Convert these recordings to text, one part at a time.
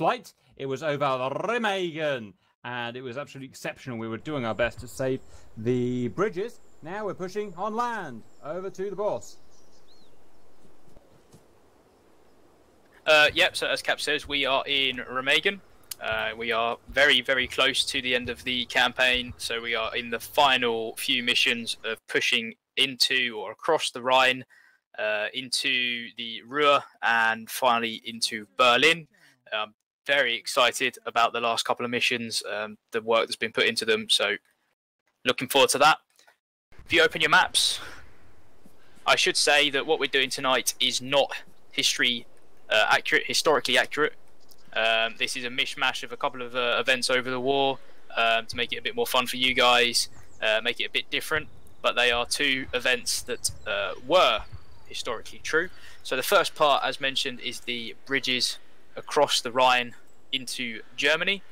flight. It was over Remagen, and it was absolutely exceptional. We were doing our best to save the bridges. Now we're pushing on land over to the boss. Uh, yep, so as Cap says, we are in Remagen. Uh, we are very, very close to the end of the campaign, so we are in the final few missions of pushing into or across the Rhine, uh, into the Ruhr, and finally into Berlin. Um, very excited about the last couple of missions, um, the work that's been put into them, so looking forward to that. If you open your maps, I should say that what we're doing tonight is not history uh, accurate, historically accurate. Um, this is a mishmash of a couple of uh, events over the war um, to make it a bit more fun for you guys, uh, make it a bit different. But they are two events that uh, were historically true. So the first part, as mentioned, is the bridges across the Rhine into Germany.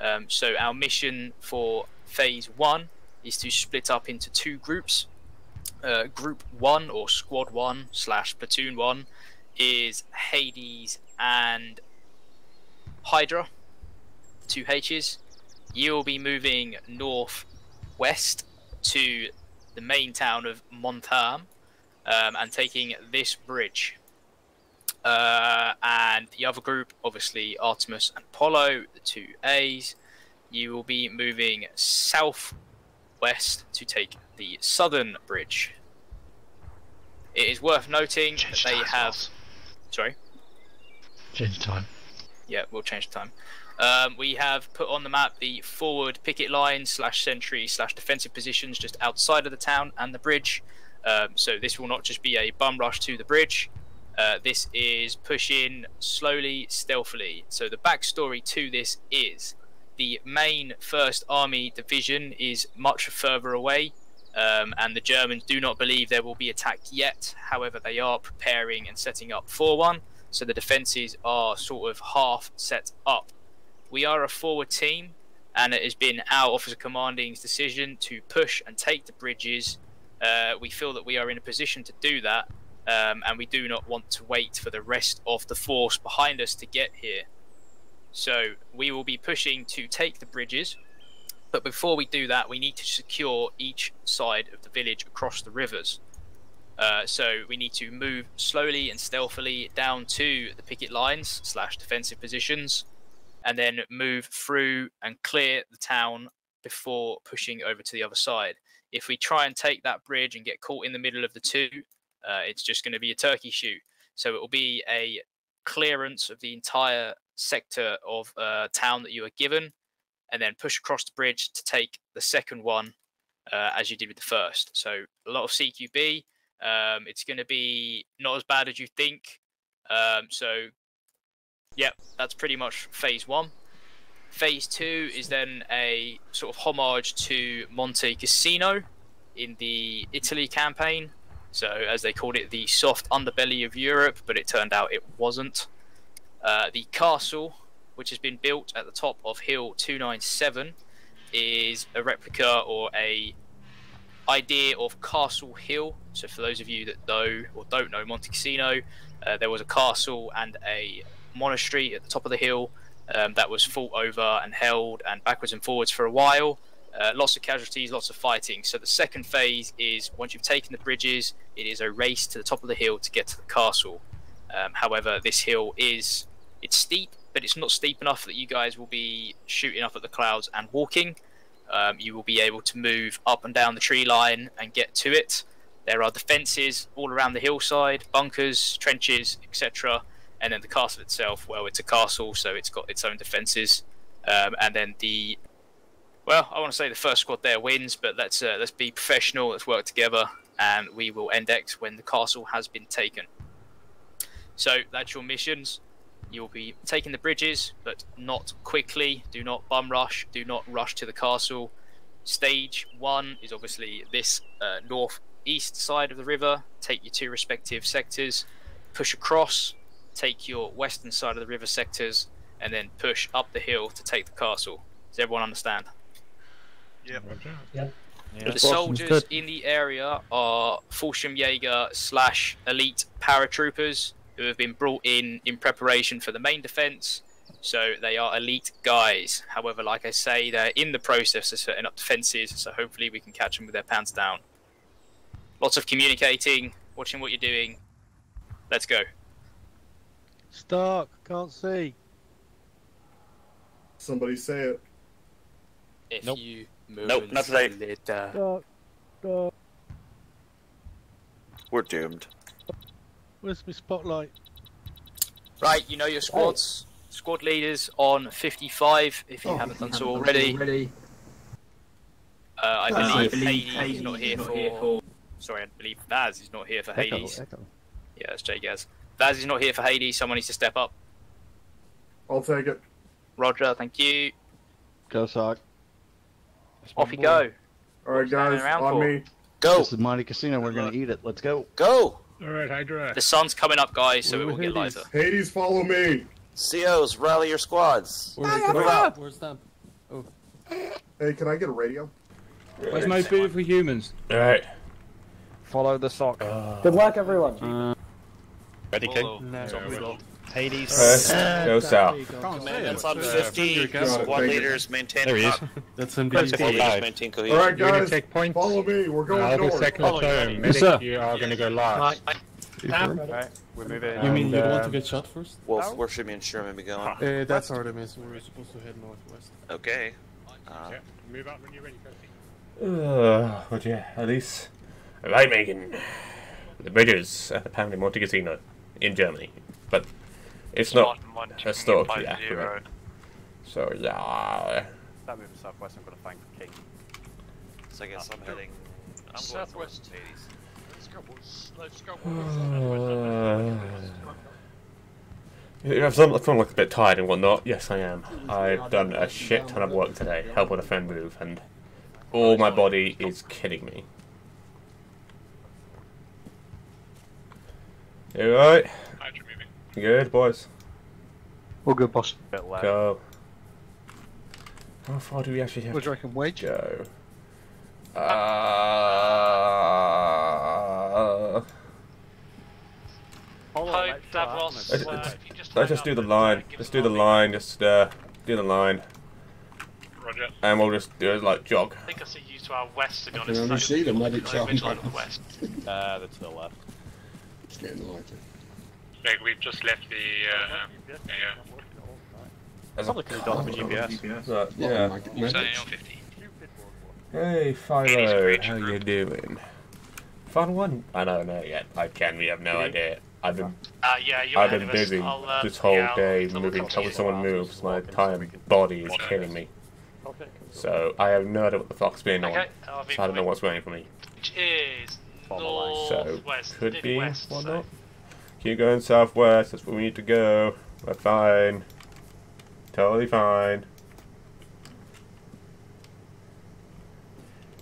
Um, so our mission for phase one is to split up into two groups. Uh, group one or squad one slash platoon one is Hades and Hydra, two H's. You will be moving north west to the main town of Montarm um, and taking this bridge. Uh, and the other group, obviously Artemis and Apollo, the two A's, you will be moving south west to take the southern bridge. It is worth noting Change that they time, have. boss. Sorry? Change time. Yeah, we'll change the time. Um, we have put on the map the forward picket line slash sentry slash defensive positions just outside of the town and the bridge. Um, so this will not just be a bum rush to the bridge. Uh, this is pushing slowly, stealthily. So the backstory to this is the main First Army division is much further away, um, and the Germans do not believe there will be attack yet. However, they are preparing and setting up for one so the defences are sort of half set up. We are a forward team, and it has been our officer commanding's decision to push and take the bridges. Uh, we feel that we are in a position to do that, um, and we do not want to wait for the rest of the force behind us to get here. So we will be pushing to take the bridges, but before we do that, we need to secure each side of the village across the rivers. Uh, so we need to move slowly and stealthily down to the picket lines slash defensive positions, and then move through and clear the town before pushing over to the other side. If we try and take that bridge and get caught in the middle of the two, uh, it's just going to be a turkey shoot. So it will be a clearance of the entire sector of uh, town that you are given, and then push across the bridge to take the second one uh, as you did with the first. So a lot of CQB. Um, it's going to be not as bad as you think. Um, so, yep, that's pretty much phase one. Phase two is then a sort of homage to Monte Cassino in the Italy campaign. So, as they called it, the soft underbelly of Europe, but it turned out it wasn't. Uh, the castle, which has been built at the top of Hill 297, is a replica or a idea of Castle Hill. So, for those of you that know or don't know Monte Cassino, uh, there was a castle and a monastery at the top of the hill um, that was fought over and held and backwards and forwards for a while. Uh, lots of casualties, lots of fighting. So, the second phase is once you've taken the bridges, it is a race to the top of the hill to get to the castle. Um, however, this hill is it's steep, but it's not steep enough that you guys will be shooting up at the clouds and walking um, you will be able to move up and down the tree line and get to it. There are defences all around the hillside, bunkers, trenches, etc. And then the castle itself, well, it's a castle, so it's got its own defences. Um, and then the, well, I want to say the first squad there wins, but let's uh, let's be professional, let's work together, and we will index when the castle has been taken. So that's your missions. You will be taking the bridges, but not quickly. Do not bum rush. Do not rush to the castle. Stage one is obviously this uh, northeast side of the river. Take your two respective sectors, push across, take your western side of the river sectors, and then push up the hill to take the castle. Does everyone understand? Yep. Yep. The soldiers in the area are Fallschirmjäger slash elite paratroopers who have been brought in in preparation for the main defence So they are elite guys. However, like I say, they're in the process of setting up defences, so hopefully we can catch them with their pants down. Lots of communicating, watching what you're doing. Let's go. Stark, can't see. Somebody say it. If Nope. you move Nope, not today. later. Stark, Stark. We're doomed. Where's my spotlight? Right, you know your squads. Squad leaders on 55, if you haven't done so already. Uh, I Nice. believe Hades is not here for. Sorry, I believe Vaz is not here for Hades. Yeah, that's Jay Gaz. Vaz is not here for Hades. Someone needs to step up. I'll take it. Roger, thank you. Go, Sark. Off you go. All right, guys, on for? me. Go, This is Monte Cassino. We're gonna eat it. Let's go. go. Alright, Hydra. The sun's coming up, guys, so it will get lighter. Hades, follow me. COs, rally your squads. Move out. Where's that? Hey, can I get a radio? Where's my beautiful humans? Alright. Follow the sock. Good luck, everyone. Uh, Ready, King? No. Hades. First, go south. can't see on Uh, 50. Squad you. leaders maintain. There he is. co- That's Squad him. leaders maintain All cohesion. right, You're gonna guys, take points. follow me. We're going I'll go north. second or third. Yes, Medic, sir. you are gonna go last. We're moving. You mean you want to get shot first? Wolf, where should me and Sherman be going? Uh, that's Artemis. We're supposed to head northwest. Okay. Uh, Yeah. Move out when you're ready, Kirsty. Uh, but yeah, at least. Right, making The bridges at the apparently Monte Cassino in Germany. But it's not historically accurate. So, yeah. That moves southwest. I'm gonna find King. so I guess I'm heading. I'm Southwest. Going Hades. Let's go, boys. Let's go, Uh, if I'm feeling like a bit tired and whatnot, yes, I am. I've done a shit ton of work today, helping a friend move, and all my body is killing me. You alright? Hydra. Good, boys. All good, boss. Go. How far do we actually have What do to you reckon, Wedge? go? Uh, Hope left, Davros, uh, left. just let's hang just do the line. give Let's us do the line. Just uh, do the line, Roger. and we'll just do it like jog. I think I see you to our west, to be I can only see the medics Like, on which one top. to the west? Uh, that's to the left. It's getting lighter. Like, we've just left the. Uh, yeah. As Probably could have done it with GPS. Right, Yeah. yeah. 50. Hey, Eighties Philo, bridge how you doing? Fun one? I don't know yet. I can. We have no idea. I've been Uh, yeah, you're I've been busy uh, this whole yeah, I'll day moving. check Helping it. someone moves. My entire body is killing me. Okay. So I have no idea what the fuck's been on. Okay, I'll So I don't know what's waiting for me. Which is So could be west, or so- not. Keep going southwest. That's where we need to go. We're fine. Totally fine.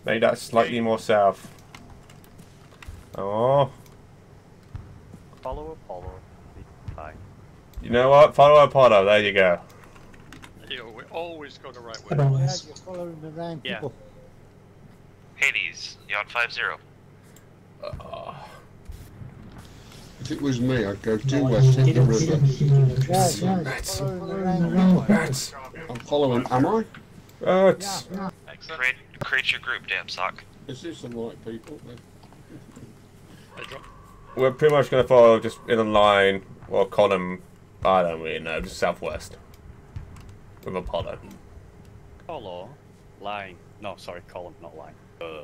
Maybe that's slightly more south. Oh, Follow Apollo. Fine. you know what? Follow Apollo. There you go. Yo, we always go the right way. you're following the wrong Yeah. people. Hades, you're on 5 0. Uh, If it was me, I'd go due west hit the river. rats. Following the wrong people. Rats. I'm following. Am I? Rats. Excellent. Create, create your group, damn sock. Is this the right people? We're pretty much gonna follow just in a line or column. I don't really know. Just southwest. With Apollo. Follow. Line. No, sorry, column, not line. Uh,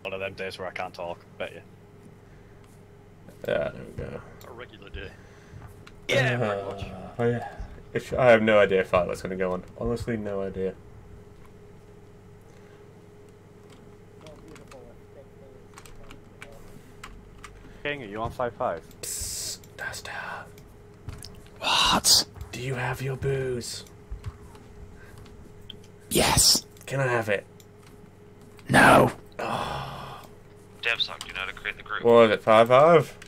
one of them days where I can't talk. Bet you. Yeah, there we go. A regular day. Yeah, Uh, pretty much. oh yeah. If, I have no idea if I was going to go on. Honestly, no idea. King, are you on five five? Psst, Dasta. What? Do you have your booze? Yes. Can I have it? No. Damn sock, do you know how to create the group? What is it, 5 5?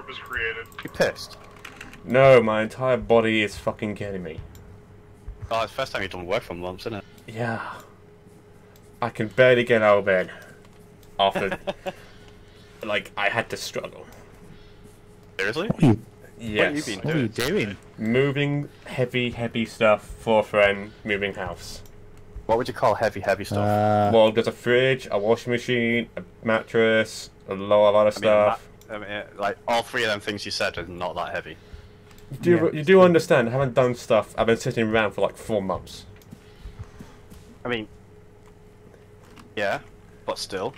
Group is created. You pissed? No, my entire body is fucking killing me. Oh, it's the first time you've done work from months, isn't it? Yeah. I can barely get out of bed. After. like, I had to struggle. Seriously? Yes. been What are you doing? Moving heavy, heavy stuff for a friend. Moving house. What would you call heavy, heavy stuff? Uh, well, there's a fridge, a washing machine, a mattress, a lot of other I mean, stuff. That- I mean, like all three of them things you said are not that heavy. You do, you do understand? I haven't done stuff. I've been sitting around for like four months. I mean, yeah, but still,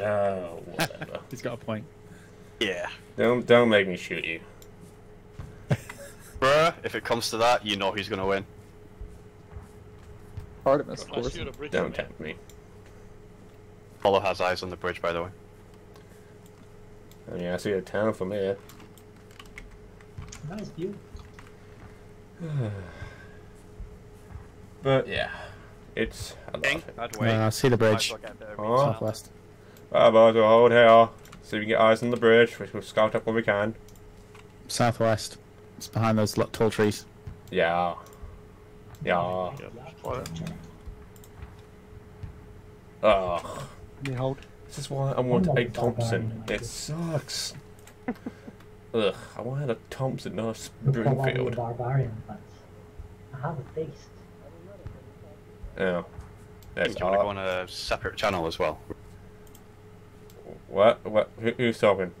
Oh, whatever. He's got a point. yeah. don't don't make me shoot you. Bruh, if it comes to that, you know who's gonna win. Artemis, of Unless course. you're bridge Don't tempt me. Apollo has eyes on the bridge, by the way. I mean, I see a town from here. Nice view. But yeah, it's a lot. King, I'd wait. Uh, I see the bridge. Might as well get a bit of Oh. Southwest. Right, boys, we'll hold here. See if we can get eyes on the bridge, which we'll scout up when we can. Southwest. It's behind those tall trees. Yeah. Yeah. Ugh. You hold. This is why I want a Thompson. It sucks. Ugh, I wanted a Thompson, not a Springfield. Barbarian, I have a taste. Oh, yeah. Do you want to go on a separate channel as well? What? What? Who, who's talking?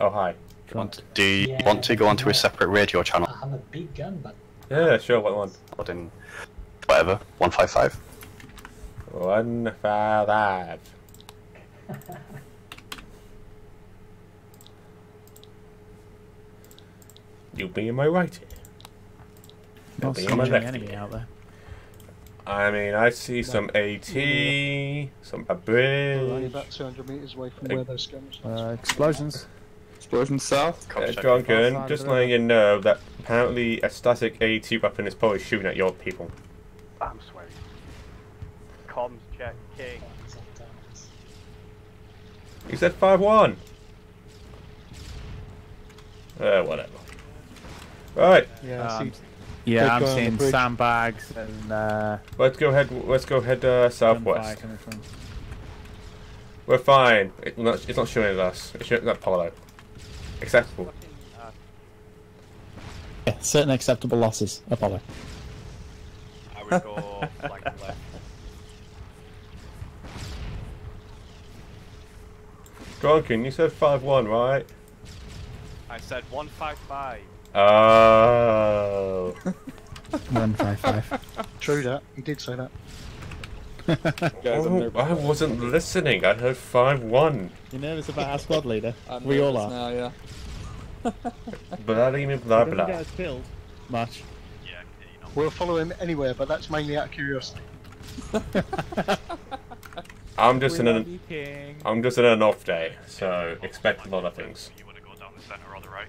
Oh, hi. Do you want to, do you yeah, want to go onto a separate radio channel? I have a big gun, but... Yeah, sure, what one? Whatever, 155. 155. You'll be in my right ear. You'll Not be in my left enemy out there. I mean, I see no. some AT, yeah. some a bridge. About 200 meters away from where those guns. Uh, explosions. Explosion south. Uh, Drunken, just letting you know that apparently a static AT weapon is probably shooting at your people. I'm sweating. Comms You said 5 1. Uh, whatever. Right. Yeah, I Um, see. Yeah, Big I'm guy on the seeing sandbags and uh, Let's go head. Let's go head uh, southwest. We're fine. It, not, it's not shooting at us. It's shooting at Apollo. Acceptable. Yeah, certain acceptable losses. Apollo. I would go flank left. Drunken, you said 5 1, right? I said 155. Oh. One five five. True that. He did say that. oh I wasn't listening. I heard 5 1. You nervous about our squad leader? I'm we all nervous are. Now, yeah. Blah, blah, blah, Doesn't blah. get us killed much. We'll follow him anywhere, but that's mainly out of curiosity. I'm just in an. you, I'm just in an off day, so expect a lot of things. You want to go down the center or the right?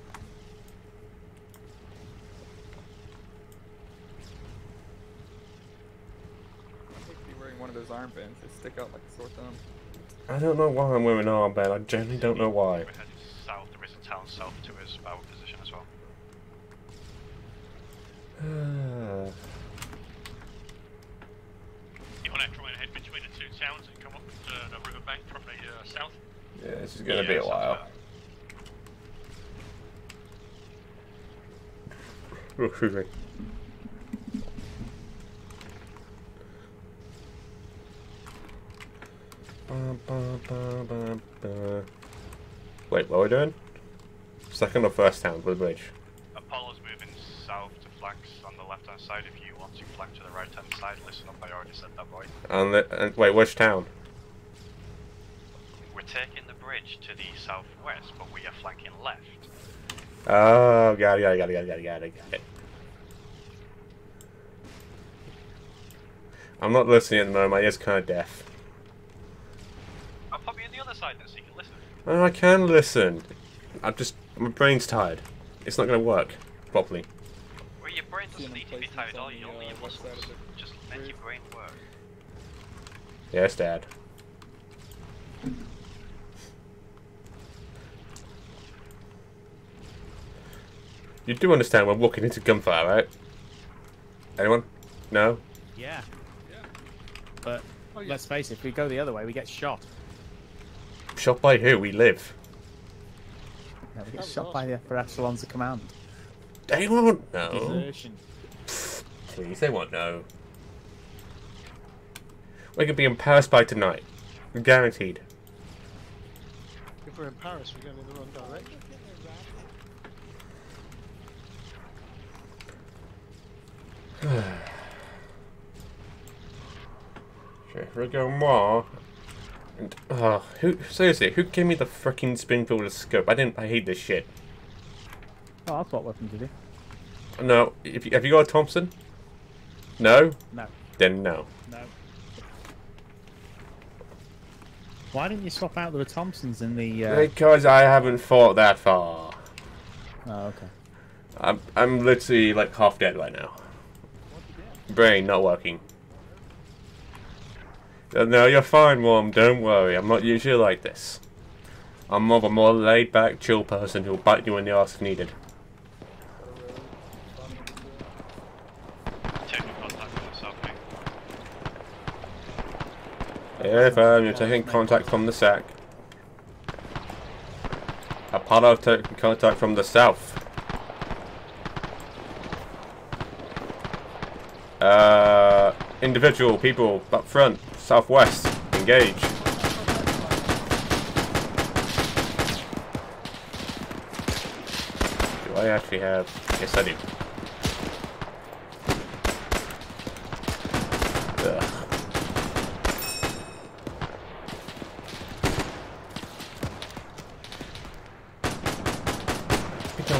I wearing one of those armbands. They stick out like a sore thumb. I don't know why I'm wearing an armband. I genuinely don't know why. We're heading south. There is a town south to us, our uh, position as well. Ah. You want to try and head between the two towns and come up uh, the riverbank from the uh, south? Yeah, this is gonna be a sounds while. bad. Oh, excuse me. Ba, ba, ba, ba, ba. Wait, what are we doing? Second or first town with the bridge? Apollo's moving south to flanks on the left hand side. If you want to flank to the right hand side, listen up. I already said that, boy. And, the, and wait, which town? We're taking the bridge to the southwest, but we are flanking left. Oh, got it, got it, got it, got it, got it, got it, got it. I'm not listening at the moment. My ear's kind of deaf. I'll put me on the other side then so you can listen. Oh, I can listen. I'm just my brain's tired. It's not going to work properly. Well, your brain doesn't need to be tired, all you only your uh, muscles. side of the Just make your brain work. Yes, Dad. You do understand we're walking into gunfire, right? Anyone? No? Yeah. But let's face it, if we go the other way, we get shot. Shot by who? We live. Yeah, we get shot by the upper echelons of command. They won't know. Desertion. Please, they won't know. We could be in Paris by tonight. Guaranteed. If we're in Paris, we're going in the wrong direction. Okay, here we go more. And, uh, who, seriously, who gave me the freaking Springfield scope? I didn't, I hate this shit. Oh, that's what weapon did do. No, if you, have you got a Thompson? No? No. Then no. No. Why didn't you swap out the Thompsons in the? Uh... Because I haven't fought that far. Oh, okay. I'm, I'm literally like half dead right now. Brain not working. Uh, No, you're fine, Mom. Don't worry. I'm not usually like this. I'm more of a more laid-back, chill person who'll bite you in the ass if needed. Taking contact from the south wing. If um, you're taking contact from the sack. a Apollo taking contact from the south. Uh, individual people up front, southwest, engage. Do I actually have? Yes, I do. Ugh.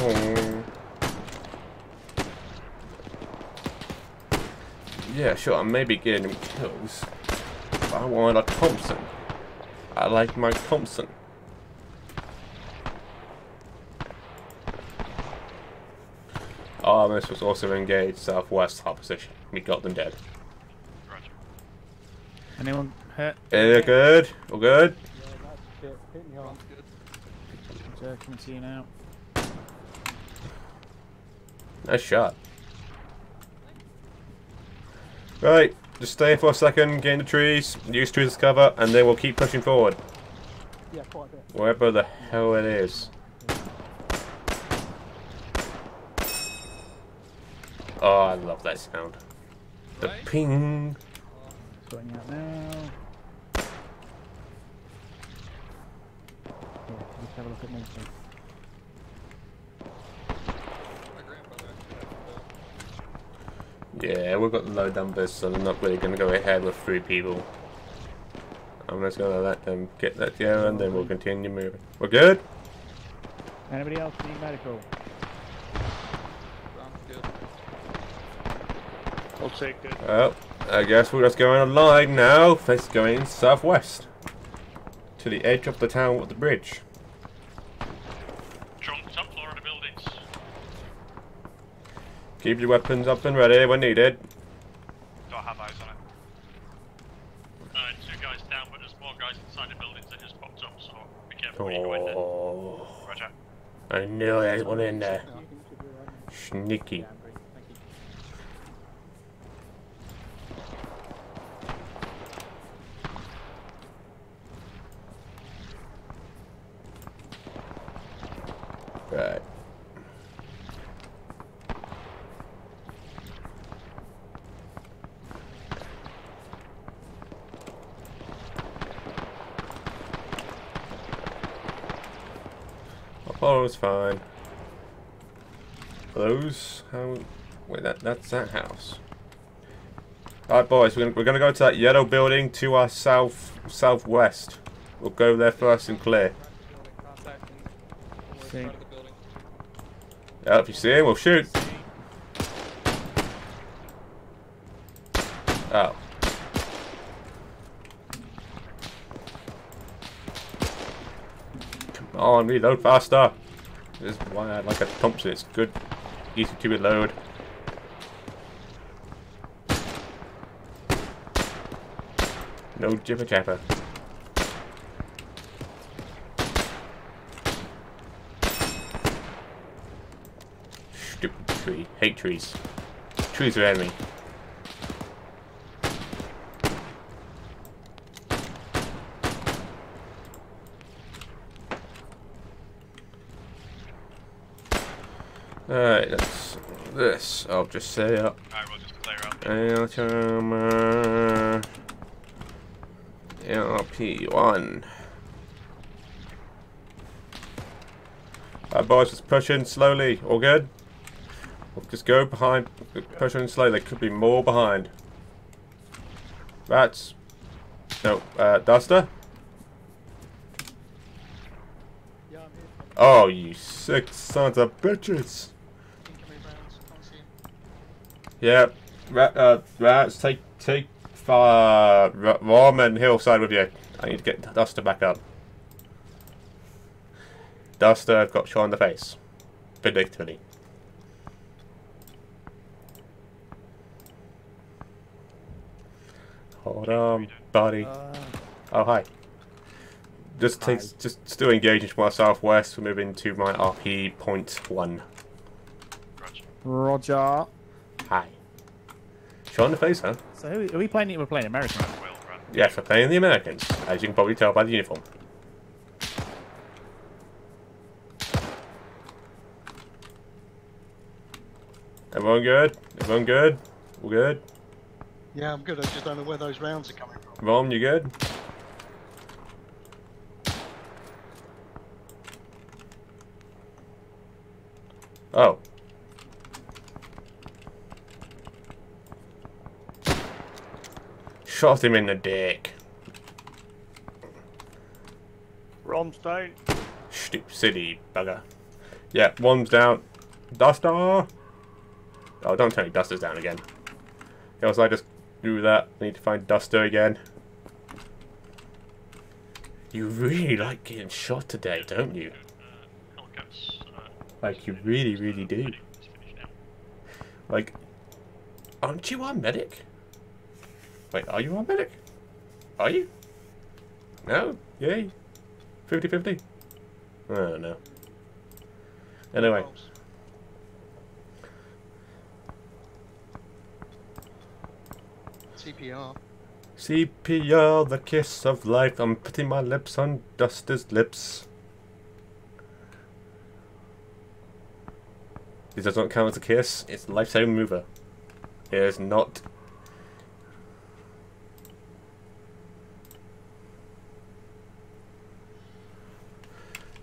Oh. Yeah, sure, I may be getting him kills. But I want a Thompson. I like my Thompson. Oh, this was also engaged southwest opposition. We got them dead. Anyone hurt? Yeah, They're good. All good. Sir, coming to you now. Nice shot. Right, just stay for a second, gain the trees, use trees as cover, and then we'll keep pushing forward. Yeah, quite a bit. Wherever the hell it is. Oh, I love that sound. The ping. Sorting out now. Yeah, just have a look at me. Yeah, we've got low numbers, so I'm not really going to go ahead with three people. I'm just going to let them get that together, and then we'll continue moving. We're good? Anybody else need medical? I'll take it. Well, I guess we're just going online now. First going southwest. To the edge of the town with the bridge. Trunk, top floor of the buildings. Keep your weapons up and ready when needed. Have eyes on it. Uh, two guys down, but there's more guys inside the buildings that just popped up, so be careful when you go in there. Oh, Roger. I knew there's one in there. Sneaky. Right. Apollo's fine. Those how? Wait, that that's that house. All right, boys, we're gonna, we're gonna go to that yellow building to our south southwest. We'll go there first and clear. See. Yeah, if you see him, we'll shoot. Oh. Come on, reload faster. This is why I like a Thompson. It's good, easy to reload. No jibber jabber. Stupid tree. Hate trees. Trees are enemy. Alright, that's this. I'll just say up. Alright, we'll just clear up. Alchema LP1. Alright boys, just push in slowly. All good? We'll just go behind. Push in slowly. There could be more behind. Rats. No, uh, Duster? Oh, you sick sons of bitches. Yeah, ra uh, rats, take take uh, Rom and Hillside with you. I need to get Duster back up. Duster, I've got shot in the face. Predictably. Hold on, buddy. Oh, hi. Just takes, just still engaging to my southwest. We're moving to my RP point one. Roger. Hi. Shot in the face, huh? So who, are we playing? We're playing American. Yes, we're playing the Americans, as you can probably tell by the uniform. Everyone good? Everyone good? We're good? Yeah, I'm good. I just don't know where those rounds are coming from. Rom, you good? Oh. Shot him in the dick. Rom's down. Stupid city bugger. Yeah, one's down. Duster! Oh, don't tell me Duster's down again. Else I just do that. I need to find Duster again. You really like getting shot today, don't you? Like, you really, really do. Like, aren't you our medic? Wait, are you our medic? Are you? No? Yay. 50-50? I don't. Anyway. CPR. CPR, the kiss of life. I'm putting my lips on Duster's lips. This does not count as a kiss. It's a life-saving mover. It is not.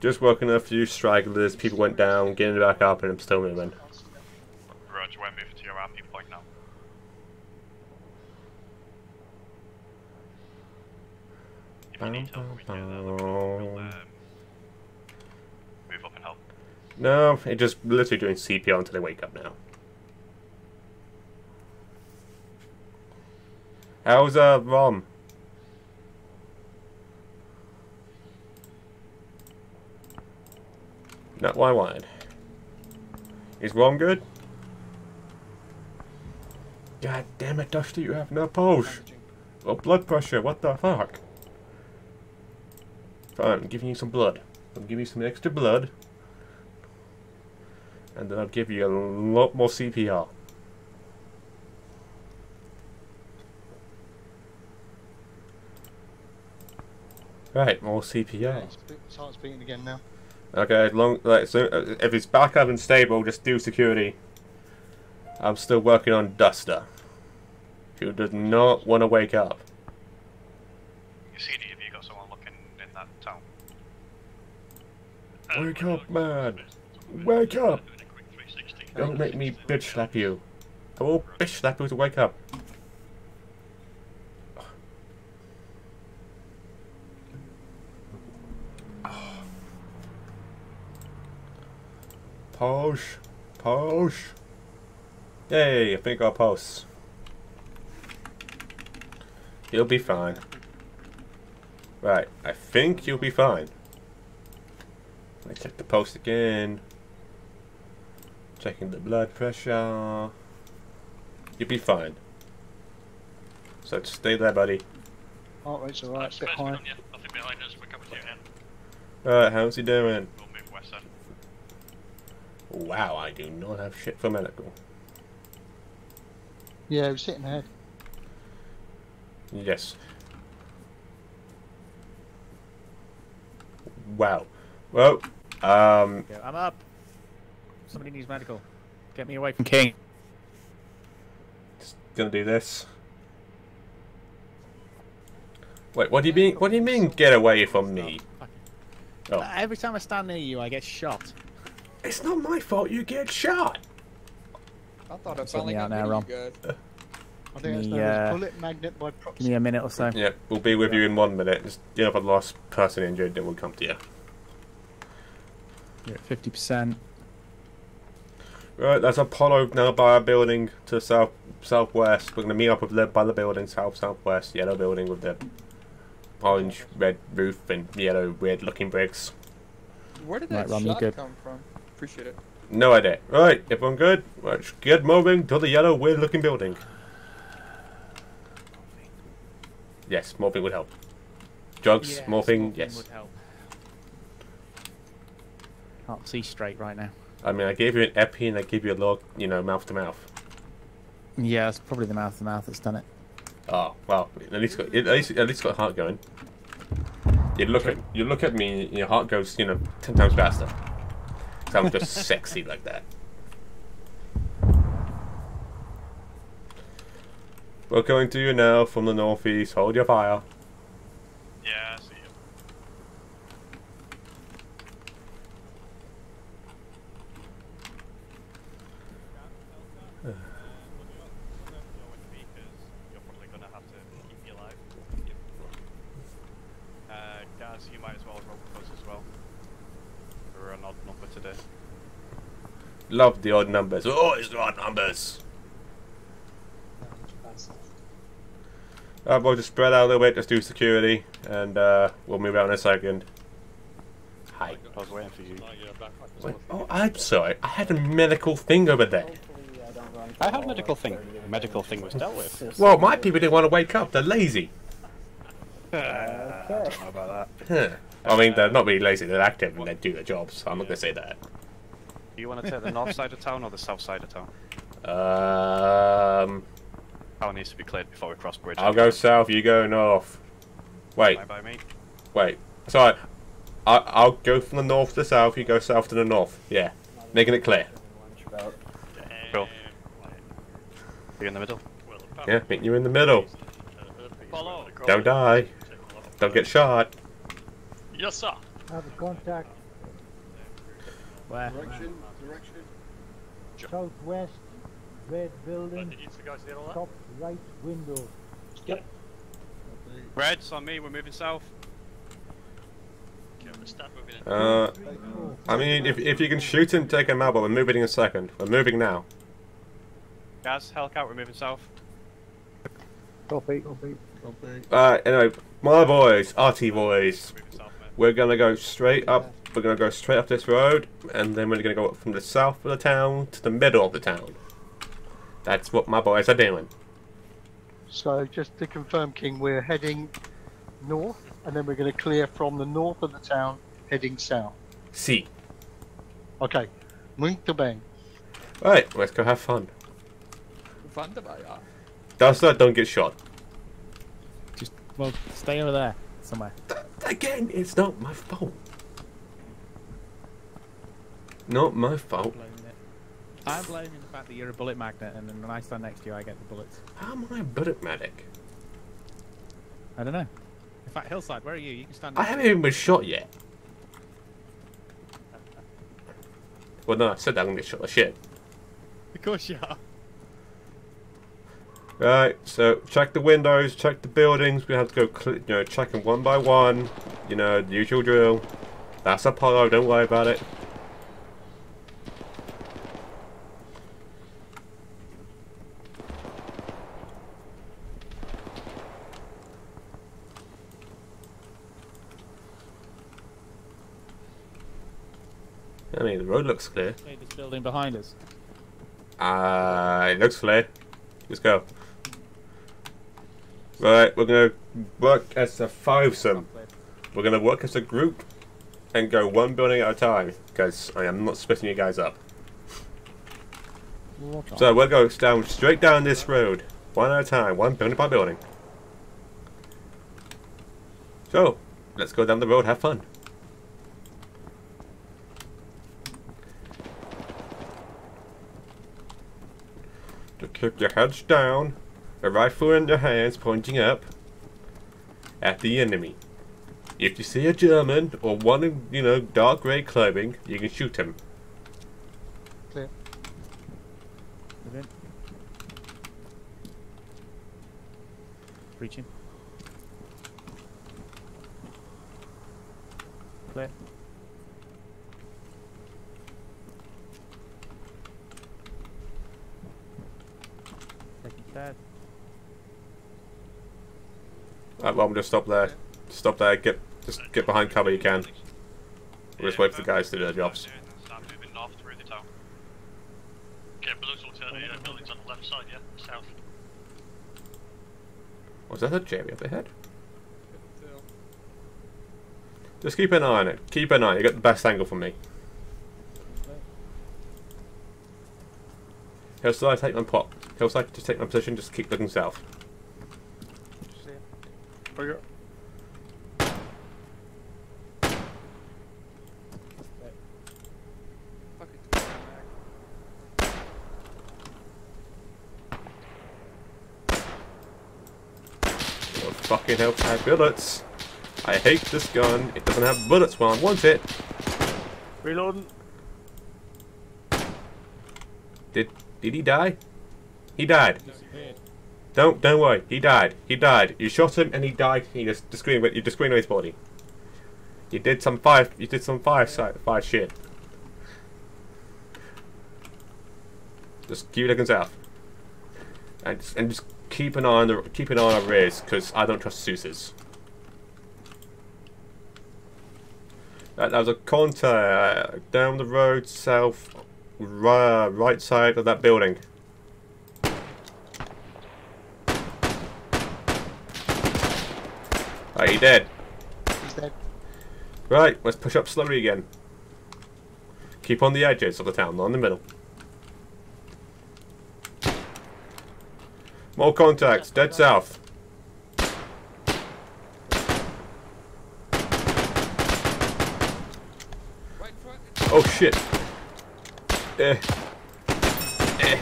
Just working a few stragglers. People went down, getting back up, and I'm still moving. Roger, we're moving to your RP point now. If you need help, we do that. We'll um, move up and help. No, it just literally doing CPR until they wake up now. How's uh Rom? Not what I wanted. Is Rom good? God damn it, Dusty, you have no pulse. Oh, blood pressure, what the fuck? Fine, I'm giving you some blood. I'm giving you some extra blood. And then I'll give you a lot more CPR. Right, more CPR. Heart's beating again now. Okay, long like so uh, if it's back up and stable, just do security. I'm still working on Duster. Who does not want to wake up. You see, have you got someone looking in that town? Wake up, man! Wake up! Don't make me bitch slap you. I will bitch slap you to wake up. Push. Push. Yay, I think I'll post. You'll be fine. Right, I think you'll be fine. Let me check the post again. Checking the blood pressure. You'll be fine. So just stay there, buddy. Heart rate's alright, a bit high. Nothing behind us, we're coming to your end. Alright, how's he doing? We'll move west then. Wow, I do not have shit for medical. Yeah, he was sitting ahead. Yes. Wow. Well, um, I'm up. somebody needs medical. Get me away from King. Just gonna do this. Wait, what do you mean? What do you mean? Get away from me? Oh, Every time I stand near you, I get shot. It's not my fault. You get shot. I thought I Sort me finally out got now, Ron. of you guys. I think that's Give me, uh, bullet magnet by Give me a minute or so. Yeah, we'll be with you in one minute. Just, you know, if the last person injured, then we'll come to you. You're at fifty percent. Right, there's Apollo now by our building to the south southwest. We're gonna meet up with the by the building south southwest yellow building with the orange red roof and yellow weird looking bricks. Where did Right, that Ron, you shot good? come from? Appreciate it. No idea. Right, everyone good? Let's get moving to the yellow weird looking building. Yes, morphine would help. Drugs, Yes, morphine, yes. would help. Can't see straight right now. I mean, I gave you an epi and I gave you a log, you know, mouth to mouth. Yeah, it's probably the mouth to mouth that's done it. Oh well, at least got at least at least got heart going. You look at you look at me, and your heart goes, you know, ten times faster. I'm just sexy like that. We're going to you now from the northeast. Hold your fire. Yeah, I see you. You're probably gonna have to keep me alive. Uh, Gaz, you might as well roll with us as well. We're an odd number today. Love the odd numbers. Oh, it's the odd numbers. Uh, we'll just spread out a little bit, just do security, and uh, we'll move out in a second. Hi. I was waiting for you. Wait, oh, I'm sorry. I had a medical thing over there. I had a medical thing. Medical thing was dealt with. Well, my people didn't want to wake up. They're lazy. Uh, I don't know about that. Huh. I mean, they're not really lazy. They're active and they do their jobs. I'm not going to say that. Do you want to take the north side of town or the south side of town? Um, Town needs to be cleared before we cross bridge. I'll go south. You go north. Wait, Bye by me. wait. Sorry. I, I'll go from the north to the south. You go south to the north. Yeah, making it clear. Cool. You in the middle? Yeah, meet you in the middle. Don't die. Don't get shot. Yes, sir. I Have a contact Where? Direction, direction. Southwest, red building, Did you two guys hear all that? top right window. Yep. Reds on me, we're moving south. Okay, we'll start moving in. Uh, I mean, if, if you can shoot him, take him out, but we're moving in a second. We're moving now. Gaz, Hellcat, we're moving south. Copy. Copy. Copy. Alright, anyway, my boys, RT boys, Moving south, mate. we're gonna go straight up. We're gonna go straight up this road, and then we're gonna go from the south of the town to the middle of the town. That's what my boys are doing. So just to confirm, King, we're heading north, and then we're going to clear from the north of the town, heading south. See. Okay. Muito bem. Alright, let's go have fun. Wunderbar. Does that don't get shot. Just well, stay over there somewhere. Again, it's not my fault. Not my fault. I'm blaming the fact that you're a bullet magnet, and then when I stand next to you, I get the bullets. How am I a bullet medic? I don't know. In fact, Hillside, where are you? You can stand. I next to haven't even been shot yet. Well, no, I said that I'm gonna get shot. Like shit. Of course you are. Right, so check the windows, check the buildings. We have to go, you know, check them one by one. You know, the usual drill. That's Apollo. Don't worry about it. I mean, the road looks clear. This building behind us. Uh, it looks clear. Let's go. Right, we're gonna work as a fivesome. We're gonna work as a group and go one building at a time because I am not splitting you guys up. So we'll go down straight down this road, one at a time, one building by building. So, let's go down the road, have fun. Keep your heads down, a rifle in your hands pointing up at the enemy. If you see a German or one in, you know, dark grey clothing, you can shoot him. Clear. Move in. Breaching. Clear. Second dead. Right, well, I'm just stop there. Stop there. Get just get behind cover you can. We'll just wait for the guys to do their jobs. Start moving north through the town. Okay, but alternative uh, buildings on the left side, yeah? South. Was that a Jerry up ahead? Just keep an eye on it. Keep an eye. You got the best angle from me. Hillside, take my pot. Hillside, just take my position. Just keep looking south. Okay. Oh, fucking hell, I have bullets. I hate this gun. It doesn't have bullets when I want it. Reloading. Did did he die? He died. Don't don't worry. He died. He died. You shot him and he died. He just discreet you discreet his body. You did some fire. You did some fire fire shit. Just keep looking south. And just, and just keep an eye on the keep an eye on our rears because I don't trust Zeus's. That, that was a contact uh, down the road south, right side of that building. Right, he dead. He's dead. Right, let's push up slowly again. Keep on the edges of the town, not in the middle. More contacts, dead south. Oh shit. Eh. Eh.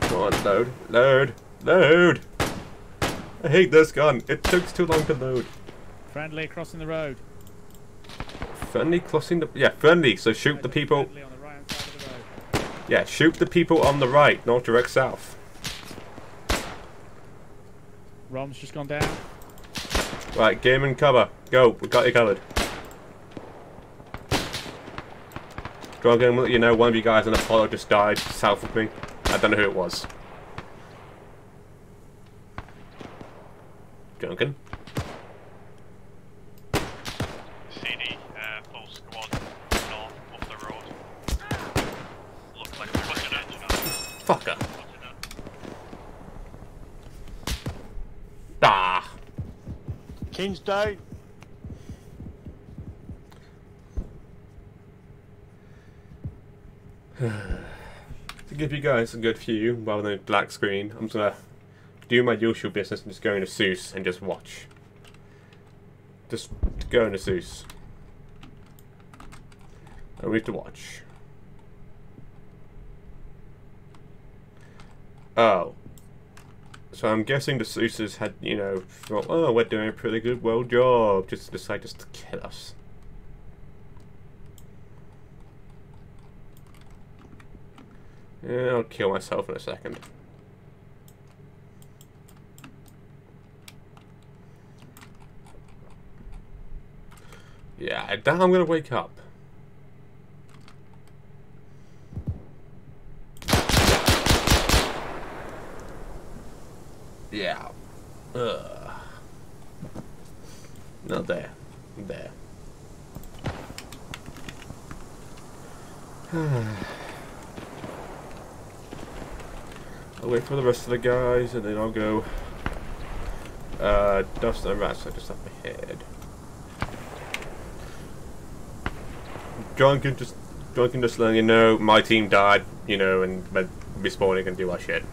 Come on, load, load, load. I hate this gun. It takes too long to load. Friendly crossing the road. Friendly crossing the yeah, friendly. So shoot the people. Friendly on the right hand side of the road. Yeah, shoot the people on the right, not direct south. Rom's just gone down. Right, game and cover. Go, we got you covered. Go on, let you know one of you guys on Apollo just died south of me. I don't know who it was. Duncan. CD, uh, full squad, north, up the road. Looks like we're pushing it. Fucker. Ah. King's down. to give you guys a good view rather than a black screen, I'm just gonna do my usual business and just go into Zeus and just watch. Just go into Zeus. And we have to watch. Oh. So I'm guessing the Zeus's had, you know, thought, oh, we're doing a pretty good well job. Just decide just to kill us. Yeah, I'll kill myself in a second. Yeah, I doubt I'm gonna wake up. Yeah. Ugh. Not there. There. I'll wait for the rest of the guys and then I'll go uh, dust and rats I just have my ahead. John can just John can just let you know my team died, you know, and we're respawning and do our shit.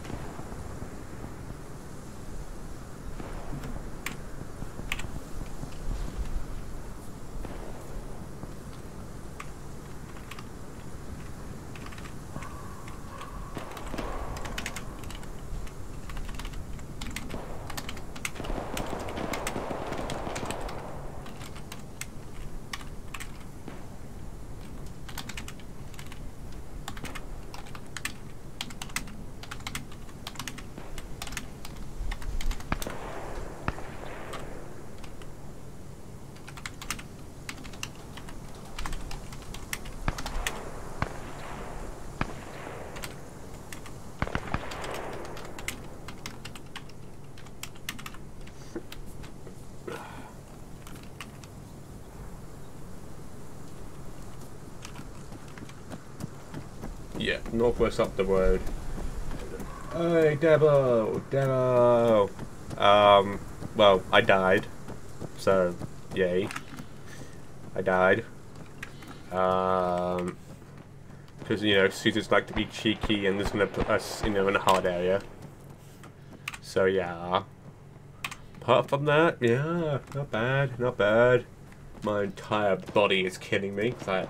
Yeah, northwest up the road. Hey, Debo! Debo! Um, well, I died. So, yay. I died. Um, because, you know, suitors like to be cheeky and is going to put us, you know, in a hard area. So, yeah. Apart from that, yeah, not bad, not bad. My entire body is killing me. 'cause I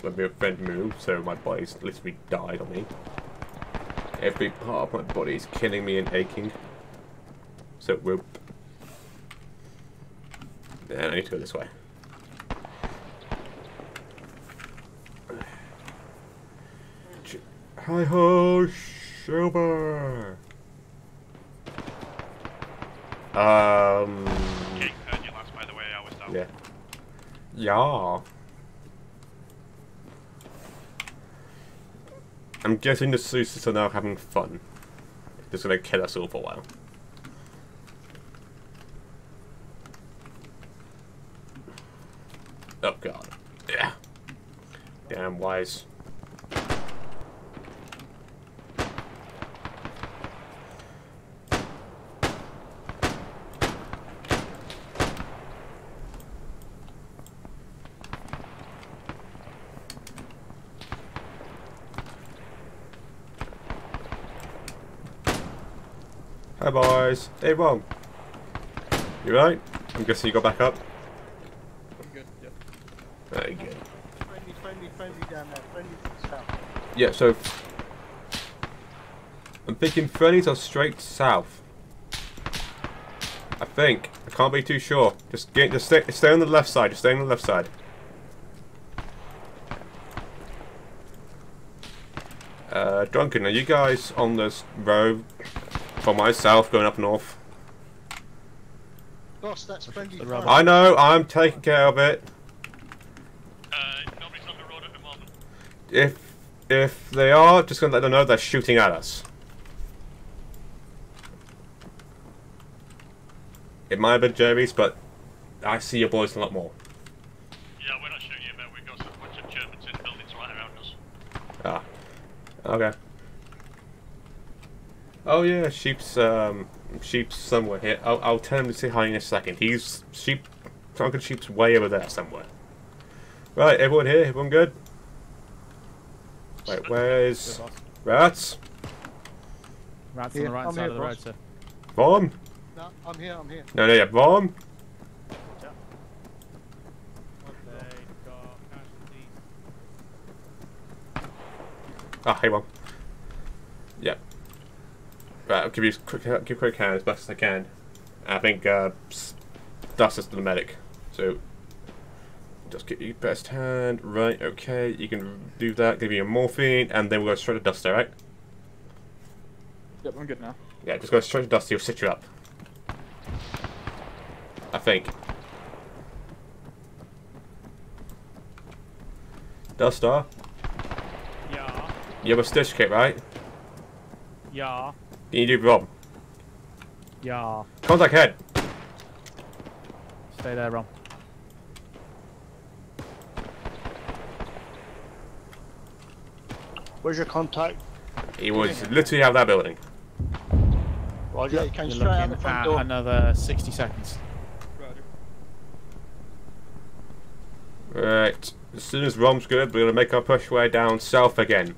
helped my friend move, so my body's literally died on me. Every part of my body is killing me and aching. So, whoop. And I need to go this way. Hi ho, Silver! Um. King, heard you last, by the way, I was down. Yeah. Yeah. I'm guessing the Susus are now having fun. Just gonna kill us all for a while. Oh god. Yeah. Damn wise. Boys. Hey Ron. You right? I'm guessing you got back up? I'm Good, yep. Very good. Friendly, friendly, friendly down there. Friendly to the south. Yeah, so I'm thinking friendlies are straight south. I think. I can't be too sure. Just get just stay, stay on the left side, just stay on the left side. Uh, Drunken, are you guys on this road from my south going up north? Boss, that's friendly fire. I know, I'm taking care of it. Uh, nobody's on the road at the moment. If if they are, just gonna let them know they're shooting at us. It might have been Jeremy's, but I see your boys a lot more. Yeah, we're not shooting you, but we've got a bunch of Germans in buildings right around us. Ah. Okay. Oh yeah, sheep's um sheep's somewhere here. I'll I'll tell him to say hi in a second. He's sheep drunken sheep's way over there somewhere. Right, everyone here, everyone good? Right, where's Good boss. Rats? Rats on the right I'm side here, of the road, sir. Bomb? No, I'm here, I'm here. No no yeah, bomb? They've. Ah, hey bomb. Right, I'll give you a quick give quick hand as best as I can. I think uh that's just the medic. So just get your best hand. Right, okay, you can do that, give you a morphine, and then we'll go straight to Dusty, right? Yep, I'm good now. Yeah, just go straight to Dusty, he'll sit you up. I think. dust Duster, Yeah. you have a stitch kit, right? Yeah. Can you do Rob? Yeah. Contact head. Stay there, Ron. Where's your contact? He was literally out of that building. Roger. Yeah, he came You're straight out the front at door. another 60 seconds. Right. As soon as Rom's good, we're gonna make our push way down south again.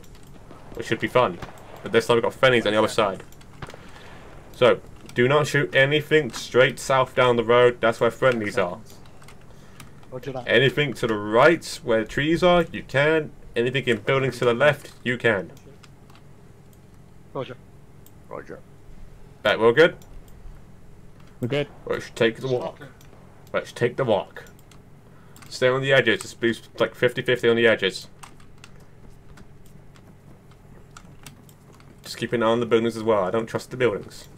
Which should be fun. But this time we've got Fennies on the other side. So, do not shoot anything straight south down the road. That's where friendlies are. Roger that. Anything to the right, where the trees are, you can. Anything in buildings to the left, you can. Roger. Roger. Right, we're good? We're good. Let's take the walk. Let's take the walk. Stay on the edges. Just be like 50-50 on the edges. Just keep an eye on the buildings as well. I don't trust the buildings.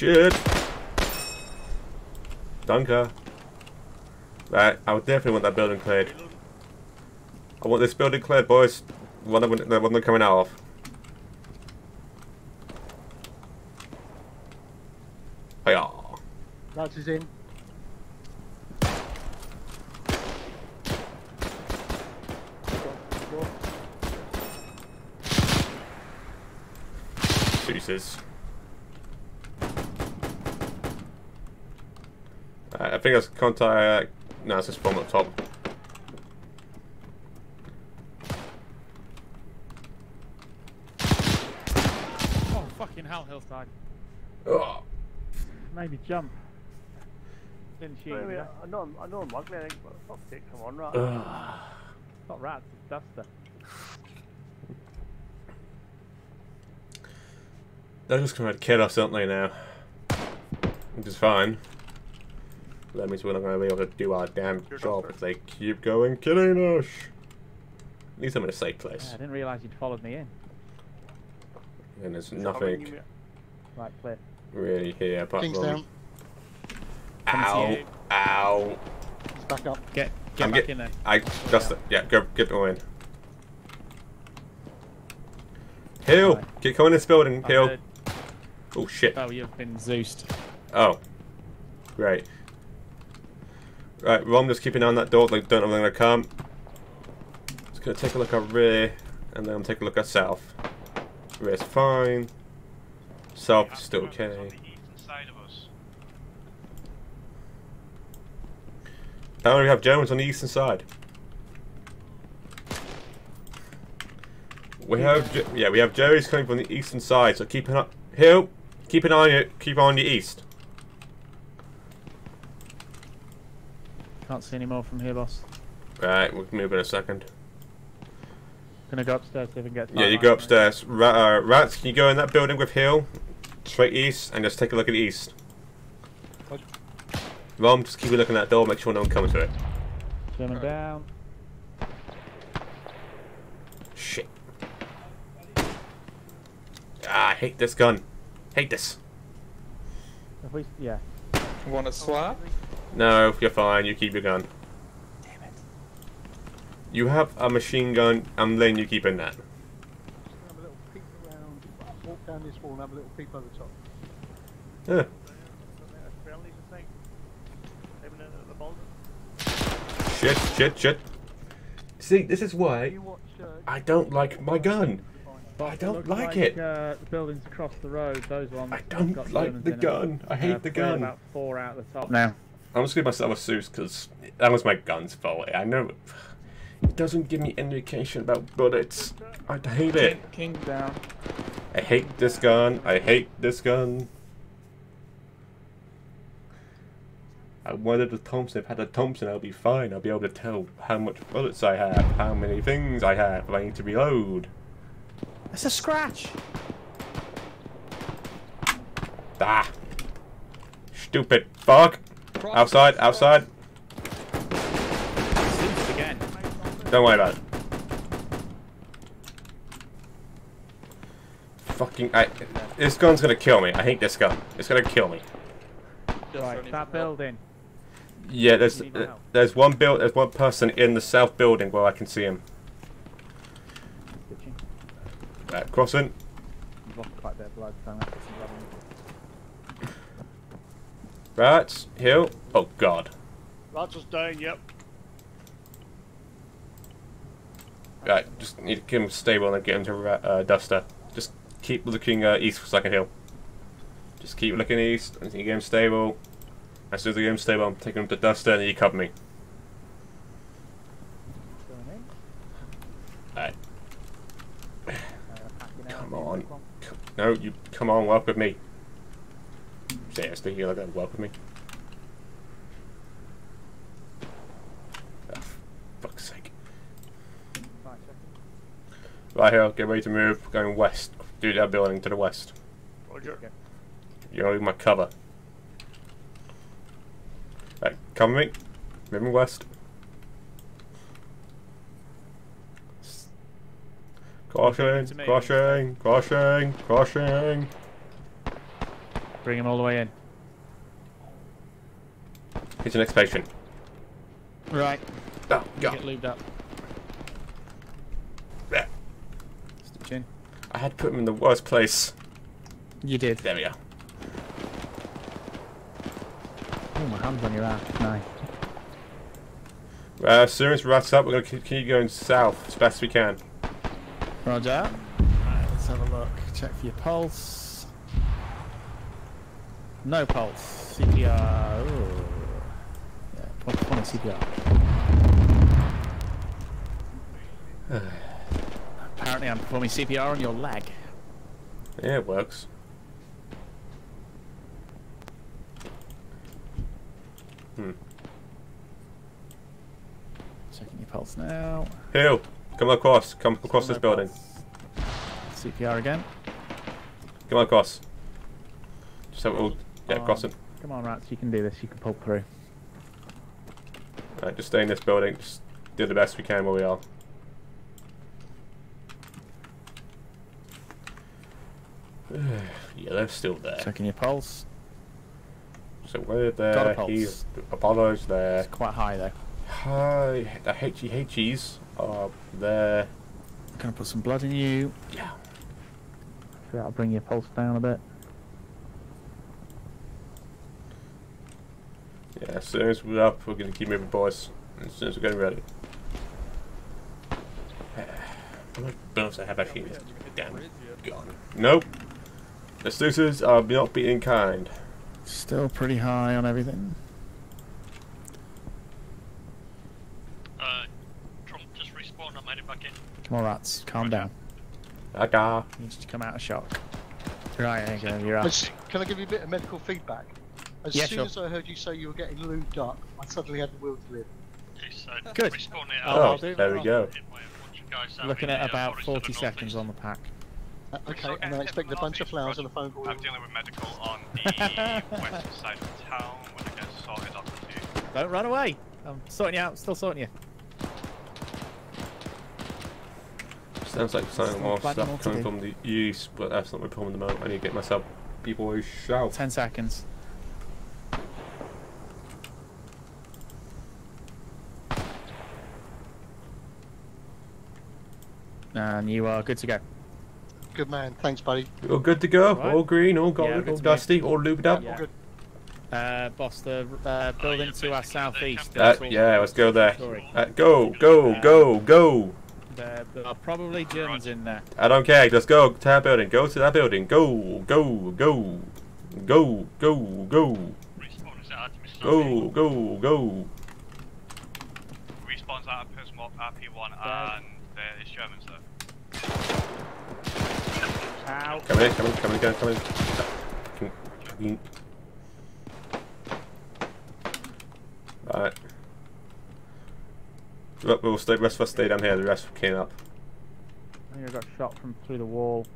Shit. Dunker. Right, I would definitely want that building cleared. I want this building cleared, boys. One, of them, one of them coming out of. Oh, That is in. Deuces. Think that's contact. No, it's just bomb up top. Oh, fucking hell, Hillside. Oh. Made me jump. Didn't shoot Wait, you. wait, yeah? I know, I know I'm ugly, I think, but fuck's sake, come on, right? It's not rats, it's duster. They're just going to kill us, aren't they, now? Which is fine. That means we're not going to be able to do our damn job if they keep going killing us. At least I'm in a safe place. Yeah, I didn't realise you'd followed me in. And there's nothing Right, clear. really here apart King's from... down. Ow! Come to you. Ow! He's back up. Get get I'm back get- in there. I just... Yeah, go, get going. Hill! Get going in this building, I'm Hill! Oh shit. Oh, you've been Zeused. Oh. Great. Right, Rom, just keeping on that door. Like, don't know when they're gonna come. Just gonna take a look at rear, and then I'm take a look at south. Rear's fine. South is still okay. Now we have Jones on the eastern side. We have, yeah, we have Joey's coming from the eastern side. So keep an eye, Hill, keep an eye on. Keep on the east. Can't see any more from here, boss. Right, we'll move in a second. Gonna go upstairs see if we can get. Yeah, you go upstairs. Ra- uh, Rats, can you go in that building with Hill? Straight east, and just take a look at the east. Rom, just keep looking at that door, make sure no one comes to it. Swimming down. Shit. Ah, I hate this gun. Hate this. If we, yeah. Want to swap? No, you're fine. You keep your gun. Damn it. You have a machine gun. I'm letting you keep in that. Have a little peek around. Walk down this wall and have a little peek over the top. Yeah. Shit, shit, shit. See, this is why I don't like my gun. But I don't Looks like it. Uh, the buildings across the road, those ones. I don't like the gun. I hate the gun. About four out the top now. I'm just giving myself a Zeus because that was my gun's fault. I know it, it doesn't give me indication about bullets. I hate it. King down. I hate this gun. I hate this gun. I wanted a Thompson. If I had a Thompson, I'll be fine. I'll be able to tell how much bullets I have, how many things I have, if I need to reload. It's a scratch. Ah. Stupid fuck. Outside, outside. Again. Don't worry about it. Fucking, I. This gun's gonna kill me. I hate this gun. It's gonna kill me. Right, that building. Yeah, there's You need my help. there's one build there's one person in the south building where I can see him. Right, crossing. You've lost quite a bit of blood, so I'm gonna put some blood on you. Right, heal. Oh god. Rats is down, yep. Right, just need to keep him stable and get him to uh, Duster. Just keep looking uh, east for second heal. Just keep looking east until you get him stable. As soon as I get him stable, I'm taking him to Duster and then you cover me. Alright. Come on. next one. C- No, you come on, walk with me. Seriously, you're gonna walk with me? Oh, fuck's sake. Right. Right here, get ready to move. Going west. Do that building to the west. Roger. You're gonna my cover. Right, cover me. Moving west. Crossing, crossing, crossing, crossing. Bring him all the way in. Here's the next patient. Right. Oh, Get God. lubed up. Yeah. Stitch in. I had to put him in the worst place. You did. There we go. Oh, my hand's on your ass. Nice. Uh, as soon as we wrap up, we're going to keep going south as best we can. Roger. Right, let's have a look. Check for your pulse. No pulse. CPR. Yeah, point, point CPR. Apparently, I'm performing CPR on your leg. Yeah, it works. Hmm. Checking your pulse now. Hill, come across. Come across this building. CPR again. Come across. Just have it all. Yeah, crossing. Come on, rats. You can do this. You can pull through. Right, just stay in this building. Just do the best we can where we are. yeah, they're still there. Checking your pulse. So we're Got a there. pulse. He's Apollo's there. It's quite high though. Hi, the HEHs are there. Gonna put some blood in you. Yeah. So that'll bring your pulse down a bit. As soon as we're up, we're gonna keep moving, boys. As soon as we're getting ready. How much bonus I have actually? Damn, gone. Nope. The Snoozers are not being kind. Still pretty high on everything. Uh, Trump just respawned. I'm heading back in. Come on, rats. Calm down. Aga. Needs to come out of shock. Right, there you go. You're out. Can I give you a bit of medical feedback? As Yeah, soon sure. as I heard you say you were getting lubed up, I suddenly had the will to live. Yes, uh, Good. It Oh, out. I'll do it there we go. Looking at uh, about 40 seconds on the pack. Uh, okay, and I expect a bunch of flowers and a phone call. I'm dealing with medical on the west side of town. When it gets sorted, I'll to. Don't run away. I'm sorting you out. Still sorting you. Sounds like some more stuff coming from the east, but that's not my problem at the moment. I need to get myself people a shout. 10 seconds. And you are good to go. Good man, thanks, buddy. All good to go. Right. All green, all Yeah, golden, good all to me. dusty, all lubed up. Yeah. Uh, boss, the uh, building to our southeast. Uh, yeah, let's go there. Uh, go, go, go, go. There, there are probably Germans in there. I don't care. Just go to that building. Go to that building. Go, go, go, go, go, go, Respawn is at Artemis. go, go, go. Respawns out of Pismop, RP1, and there is Germans there. Ow. Come in, come in, come in, come in, come in. Fucking- fucking- Right. Look, we'll stay. Rest of us stay down here. The rest will clean up I think I got shot from through the wall.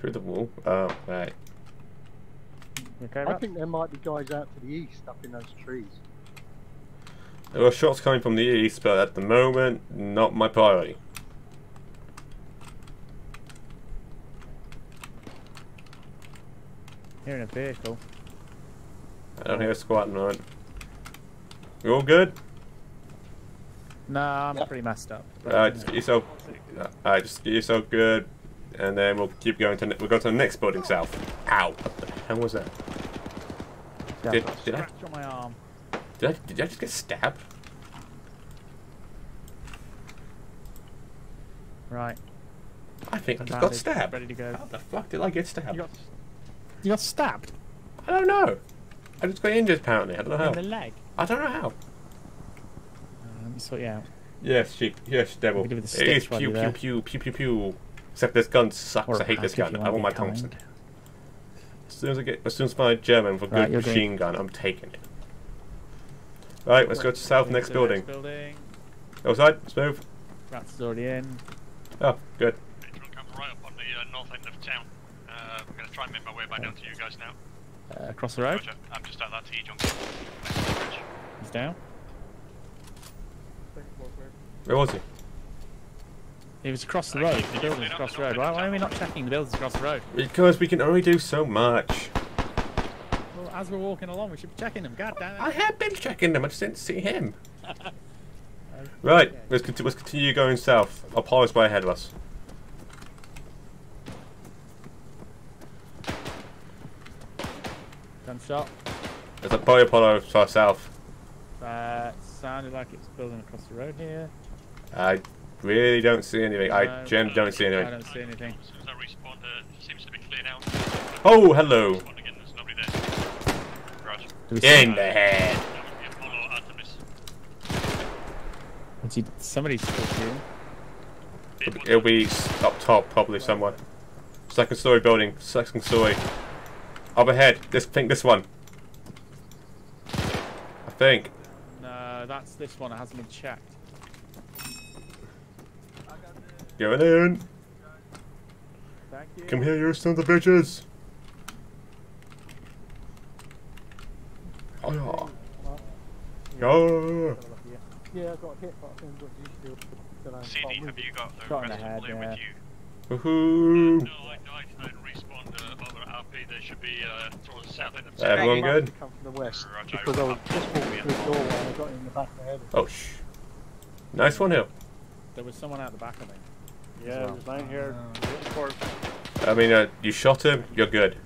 through the wall. Oh, right. Okay, I Rat? think there might be guys out to the east up in those trees. There were shots coming from the east, but at the moment, not my priority. Here in a vehicle. I don't hear a squat at the moment. You all good? No, I'm pretty messed up. but, Alright, just get yourself. Alright, just get yourself good, and then we'll keep going to. ne- We'll go to the next building south. Ow! What the hell was that? Yeah, Did, I've got a did I? on my arm. Did I? Did I just get stabbed? Right. I think I just got stabbed. Ready to go. How the fuck did I get stabbed? You got, stabbed I don't know. I just got injured apparently. I don't know in the leg. I don't know how. Uh, let me sort you out. Yes, she. Yes, devil. Give it a It stitch is while pew pew pew pew pew pew. Except this gun sucks. Or I hate this gun. I wanna want my Thompson. As soon as I get, as soon as my German for good Right, you're doing- machine gun, I'm taking it. Right, let's go to south Into next building. building. Outside, let's move. Rats is already in. Oh, good. Drunk, I'm right up on the uh, north end of town. Uh, I'm going to try and make my way back down to you guys now. Uh, across the road. Roger, I'm just at that T junction. To the bridge. He's down. Where was he? He was across the road. The building's across the road. Why, why are we not checking the buildings across the road? Because we can only do so much. Well, as we're walking along, we should be checking them. God damn it. I have been checking them. I just didn't see him. Right, let's, conti- let's continue going south. Apollo's way ahead of us. Gunshot. There's a boy Apollo far south. That sounded like it's building across the road here. I really don't see anything. I No, Jen don't see anything. I anything. don't see anything. As I respawn, uh, seems to be clear now. Oh, hello. Respawn again, there's nobody there. Raj. Do we see In the head. That would be Apollo Artemis. Is he, somebody's still shooting. It'll be up top, probably somewhere. Second story building. Second story. Up ahead. This think this one. I think. No, that's this one. It hasn't been checked. Going in. Thank you. Come here, you're still the bitches. Oh yeah. Oh. Yeah, I got hit, but I think what you should do. Then I CD, can't have you got the Shot in rest the of head, the blue yeah. with you? Woohoo. No, I died. I respawned over at RP. They should be uh, towards the south end of Uh, Everyone move. good? Come from the west Roger, because I was just walking through the doorway and I got in the back of the head. Oh shh. Nice one, Hill. There was someone out the back, of me. Yeah, well. there's nine here. Waiting for. I mean, uh, you shot him. You're good.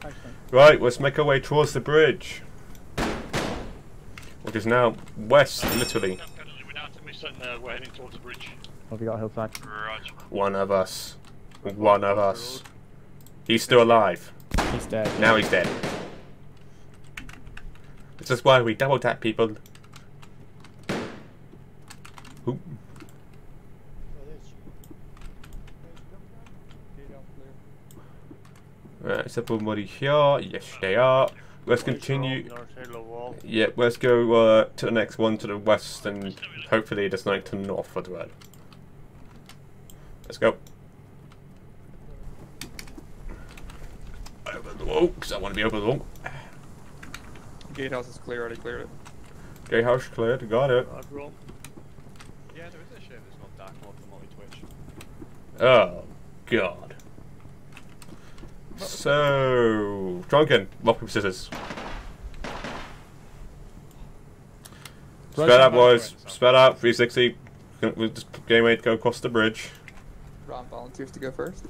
Thanks. Right, let's make our way towards the bridge. Which is now west, literally. Penalty with Artemis and uh, we're heading towards the bridge. What have you got, Hillside? Roger. One of us. One of us. He's still alive. He's dead. Now he's dead. This is why we double tap people. Oop. Right, is everybody here? Yes, they are. Let's continue. Yeah, let's go uh, to the next one to the west and hopefully there's nothing to road. Let's go. Over the wall, because I want to be over the wall. Gatehouse is clear, already cleared it. Gatehouse cleared, got it. I'd roll. Yeah, there is a shame there's no dark mode for multi-twitch. Oh, God. So, Drunken, rock, paper, scissors. Spread out, boys. Spread out, 360. We'll just game ready to go across the bridge. Ron volunteers to go first.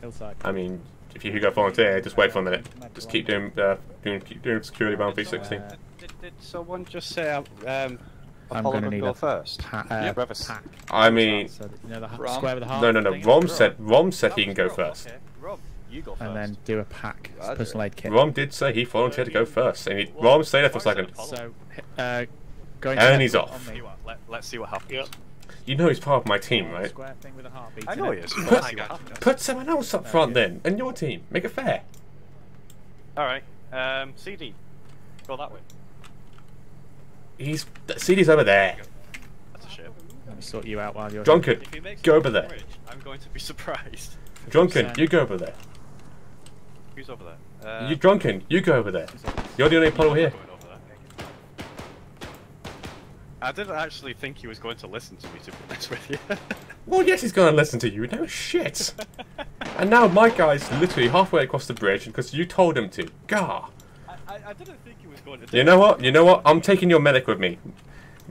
Hillside. I mean, if you go volunteer, just wait for a minute. Just keep doing, uh, doing, keep doing security bound 360. Uh, did, did someone just say um, I'm gonna need go a first? Pa- uh, Yep. Pack. I mean, So, you know the ha- Rom? square with the no, no, no. Rom said, Rom said he can go first. Okay. Rob, you go first. And then do a pack. Roger. Personal aid kit. Rom did say he volunteered to go first. And he, Rom, stay there for a second. So, uh, going And he's off. on me. See what, let, let's see what happens. Yep. You know he's part of my team, right? Square thing with a heartbeat. I know he is. Put, Let's see what happens. put someone else up front then, and your team. Make it fair. Alright, um, CD. Go that way. He's CD's over there. That's a shame. Let me sort you out while you're. Drunken, If go over to there. bridge, I'm going to be surprised. Drunken, you go over there. Who's over there? Uh, You drunken, you go over there. You're the only Apollo here. Going over there. I didn't actually think he was going to listen to me, to be honest with you. Well, yes, he's gonna listen to you. No shit. and now my guy's literally halfway across the bridge because you told him to. Gah. I, I, I didn't think he was going to do You know what? You know what? I'm taking your medic with me.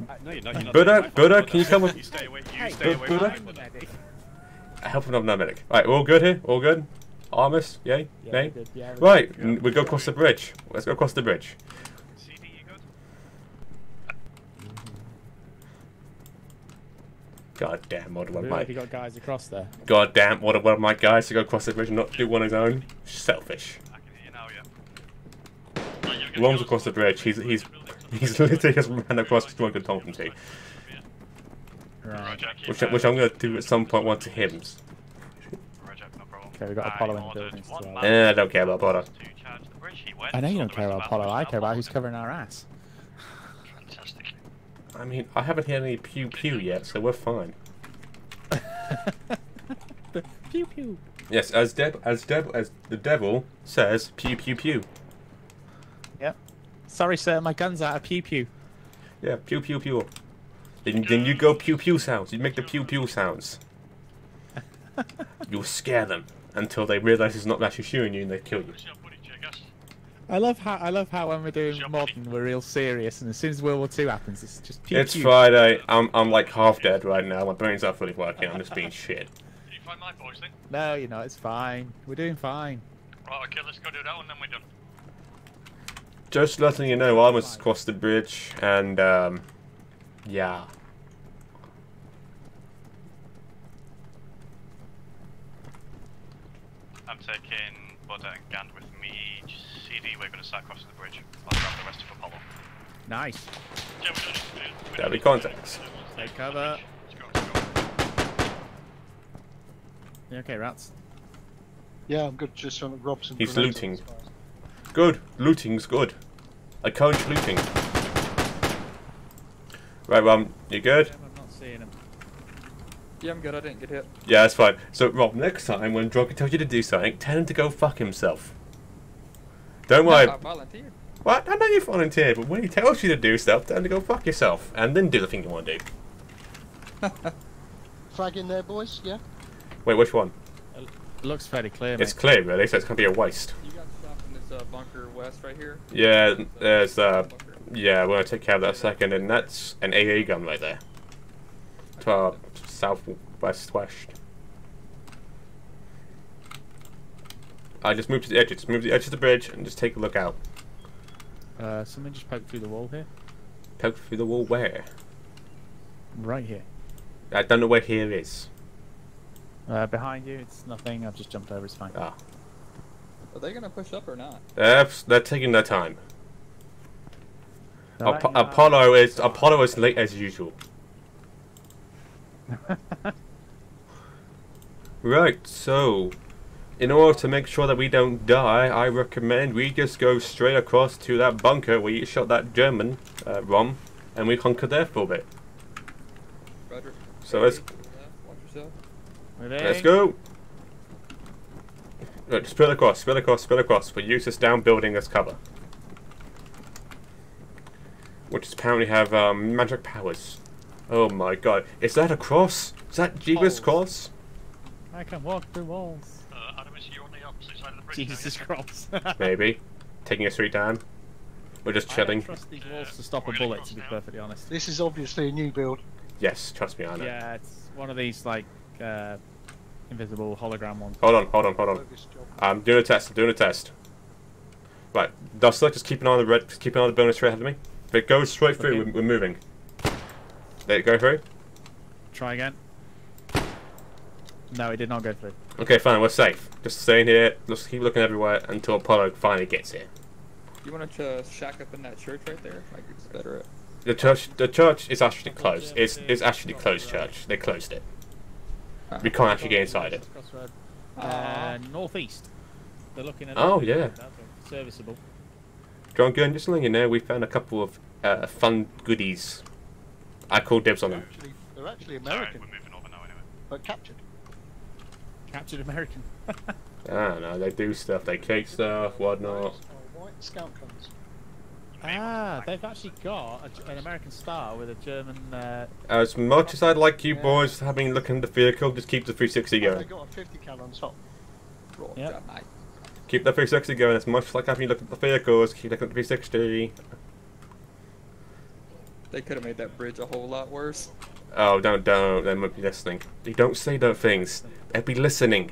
I, no, you're not. You're not Buddha, Buddha, can you come with- You stay away. You Hey, stay away Buddha? from my Buddha. Help him, no medic. All right, we're all good here? All good? Armus? Yay? Yeah, Nay? yeah, right, good. we go across the bridge. Let's go across the bridge. CD, you good? God damn, what one of Really, my have got guys across there? God damn, what one of my guys to go across the bridge and not do one of his own. Selfish. I can hear you now, yeah. Right, you're Roms across the bridge. He's he's he's literally just ran across the drunken Tom to, Right. Roger, which which I'm gonna do at some point once to him's. Roger, no problem. Okay, we've got Apollo in the ordered buildings as well. Eh, I don't care about Potter. to charge the bridge. He went, I know you don't the care about of Apollo. I care about who's covering our ass. I mean, I haven't heard any pew pew yet, so we're fine. pew pew. Yes, as Deb as Deb as the devil says, pew pew pew. Yep. Sorry, sir, my gun's out of pew pew. Yeah, pew pew pew. Then, then you go pew pew sounds. You make the pew pew sounds. You'll scare them until they realise it's not actually shooting you and they kill you. I love how I love how when we're doing modern, we're real serious, and as soon as World War II happens, it's just. Pew, it's pew. Friday. I'm I'm like half dead right now. My brain's not fully working. I'm just being shit. Did you find my voice? No, you know it's fine. We're doing fine. Right, okay, let's go do that one, then we're done. Just letting you know, I was crossed the bridge, and um, yeah. I'm taking butter and gand CD, we're going to start crossing the bridge. I'll grab the rest of Apollo. Nice. Yeah, we don't need to do There'll be contacts. Take cover. You okay, rats? Yeah, I'm good. Just trying to rob some. He's looting. on this guy. Good. Looting's good. I encourage looting. Right, Rob, you good? I'm not seeing him. Yeah, I'm good. I didn't get hit. Yeah, that's fine. So, Rob, next time when Drogon tells you to do something, tell him to go fuck himself. Don't worry. No, I volunteered. What? I know you volunteered, but when he tells you to do stuff, tell him to go fuck yourself, and then do the thing you want to do. Flag in there, boys. Yeah. Wait, which one? It looks fairly clear, It's mate. clear, really, so it's gonna be a waste. You got stuff in this uh, bunker west right here. Yeah, there's uh, yeah, we're gonna take care of that a second, and that's an AA gun right there. To our southwest west. I just moved to the edge. Just move to the edge of the bridge and just take a look out. Uh, something just poked through the wall here. Poke through the wall where? Right here. I don't know where here is. Uh, behind you, it's nothing. I've just jumped over. It's fine. Ah, Are they gonna push up or not? they're, they're taking their time. They're Ap- letting you. Apollo is Apollo is late as usual. Right, so in order to make sure that we don't die, I recommend we just go straight across to that bunker where you shot that German, uh, Rom, and we conquer there for a bit. Roger. So let's let's go. Right, spill across, spill across, spill across. We use this down building as cover. Which apparently have um, magic powers. Oh my god. Is that a cross? Is that Jeebus cross? I can walk through walls. Uh, Adam, is you on the opposite side of the bridge? Jesus Christ. Maybe. Taking a sweet time. We're just I don't chilling. trust these walls to stop a bullet, to be perfectly honest. This is obviously a new build. Yes, trust me, I know. Yeah, it's one of these like uh, invisible hologram ones. Hold on, hold on, hold on. I'm doing a test, I'm doing a test. Right, Duster, just keep an eye on the red, just keep an eye on the bonus straight ahead of me. If it goes straight through, Okay. we're, we're moving. Let it go through? Try again. No, it did not go through. Okay, fine, we're safe. Just staying here, just keep looking everywhere until Apollo finally gets here. You want to shack up in that church right there? Like it's better at. The church, the church is actually closed. It's, it's actually closed church. They closed it. We can't actually get inside it. Crossroad. Uh, northeast. They're looking at. Oh, yeah. That's serviceable. John Gunn, just letting you know, we found a couple of uh, fun goodies. I called dibs on them. Actually, they're actually American, We're moving over now anyway. but captured. Captured American. I don't know, they do stuff, they cake stuff, whatnot. Those white scout guns. ah, they've actually got a, an American star with a German. Uh, As much as I'd like you boys having a look in the vehicle, just keep the 360 And they going. got a 50 cal on top. Roll Yep. job. Keep the 360 going, as much like having you look at the vehicles, keep looking at the 360. They could have made that bridge a whole lot worse. Oh, don't, don't, they might be listening. You don't say those things. They'll be listening.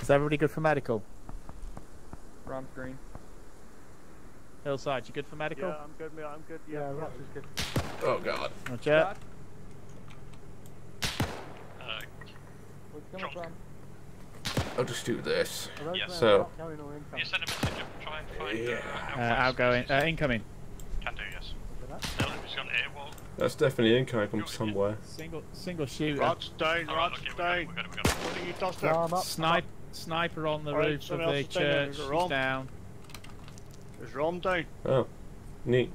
is everybody good for medical? Rom's green. Hillside, you good for medical? Yeah, I'm good, mate. I'm good. Yeah, Yeah, Rats is good. Oh god. Roger. Uh, Where's it coming from? I'll just do this. Are Yes. So- outgoing or incoming? you send a message and try and find Yeah. uh, Uh, outgoing. Uh, incoming. Can do, yes. That's definitely incoming from somewhere. Single single shooter. Rods down, Alright, rods okay, down. it, we got it, we got it. What are you, Duster? No, I'm up. Snipe, sniper on the Alright, roof of the else is down there, church. is it He's down. Is Rom down? Oh, neat.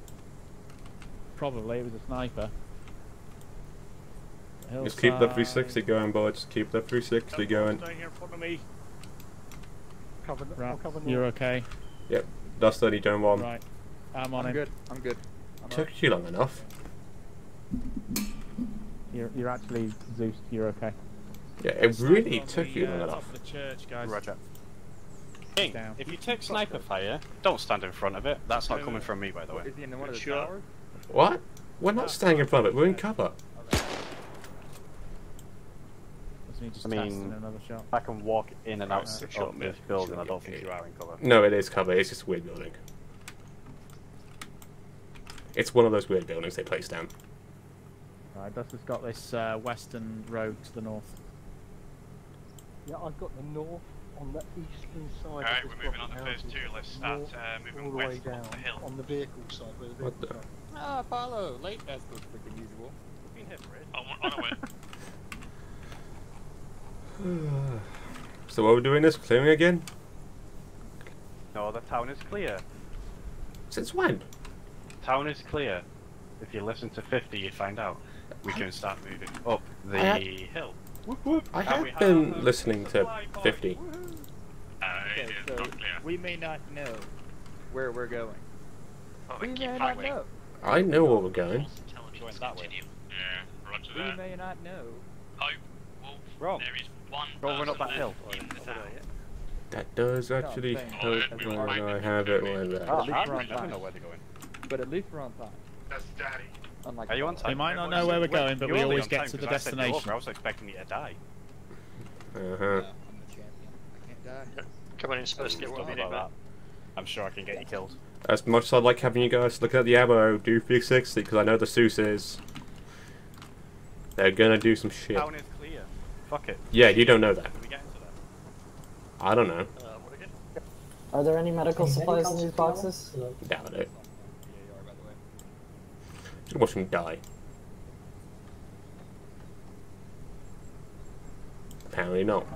Probably it was a sniper. Just keep the Hillside. 360 going, boys. Just Keep the 360 going. Down here in front of me. Cover, I'll Right, cover you're okay. Yep, that's 30 don't one. Right, I'm on I'm him. good. I'm good. I'm Took you long enough. You're, you're actually Zeus. You're okay. Yeah, it really took the, you uh, long top enough. the church, guys. Roger. King, Down. if you take sniper fire, don't stand in front of it. That's not coming from me, by the way. Is he in one of the Sure. towers? What? We're not standing in front of it, we're in cover. That's me just I mean, shot. I can walk in and out Uh, of this building. I don't think you are in cover. No, it is cover, it's just a weird building. It's one of those weird buildings they place down. Right, Duster's got this uh, western road to the north. Yeah, I've got the north on the eastern side. Alright, we're moving on the to of phase houses. two. Let's start uh, moving all the way down the hill. on the vehicle side. Where the What the- are. Ah, Apollo, late as per freaking usual. Been hit, Red. On, on our way. So what we're doing is clearing again? No, the town is clear. Since when? Town is clear. If you listen to 50, you find out. We can start moving up the I had- hill. I And have been listening to 50. Uh, Okay, so we may not know where we're going. Oh, We they may not fighting. know. I know where we're going. Intelligence that way. Yeah, roger We that. may not know. Oh, well, Wrong. there is one Going up person that hill. left in the town. That does actually thanks. help when. I have it like that. At I don't know where they're going. But at least we're on time. That's daddy. Unlike Are you on time? We might not know where we're going, but you're we always get to the I destination. over. I was expecting you to die. Uh Yeah, huh. I'm the champion. I can't die. Come on in, supposed to get Don't one worry about that. I'm sure I can get you killed. As much as I'd like having you guys look at the ammo, do 360 because I know the Zeus is. They're gonna do some shit. Town is clear. Fuck it. Yeah, you don't know that. Did we get into that? I don't know. Uh, what again? Are there any medical supplies in these boxes? Doubt it. Yeah, you are, by the way. Just watch him die. Apparently not.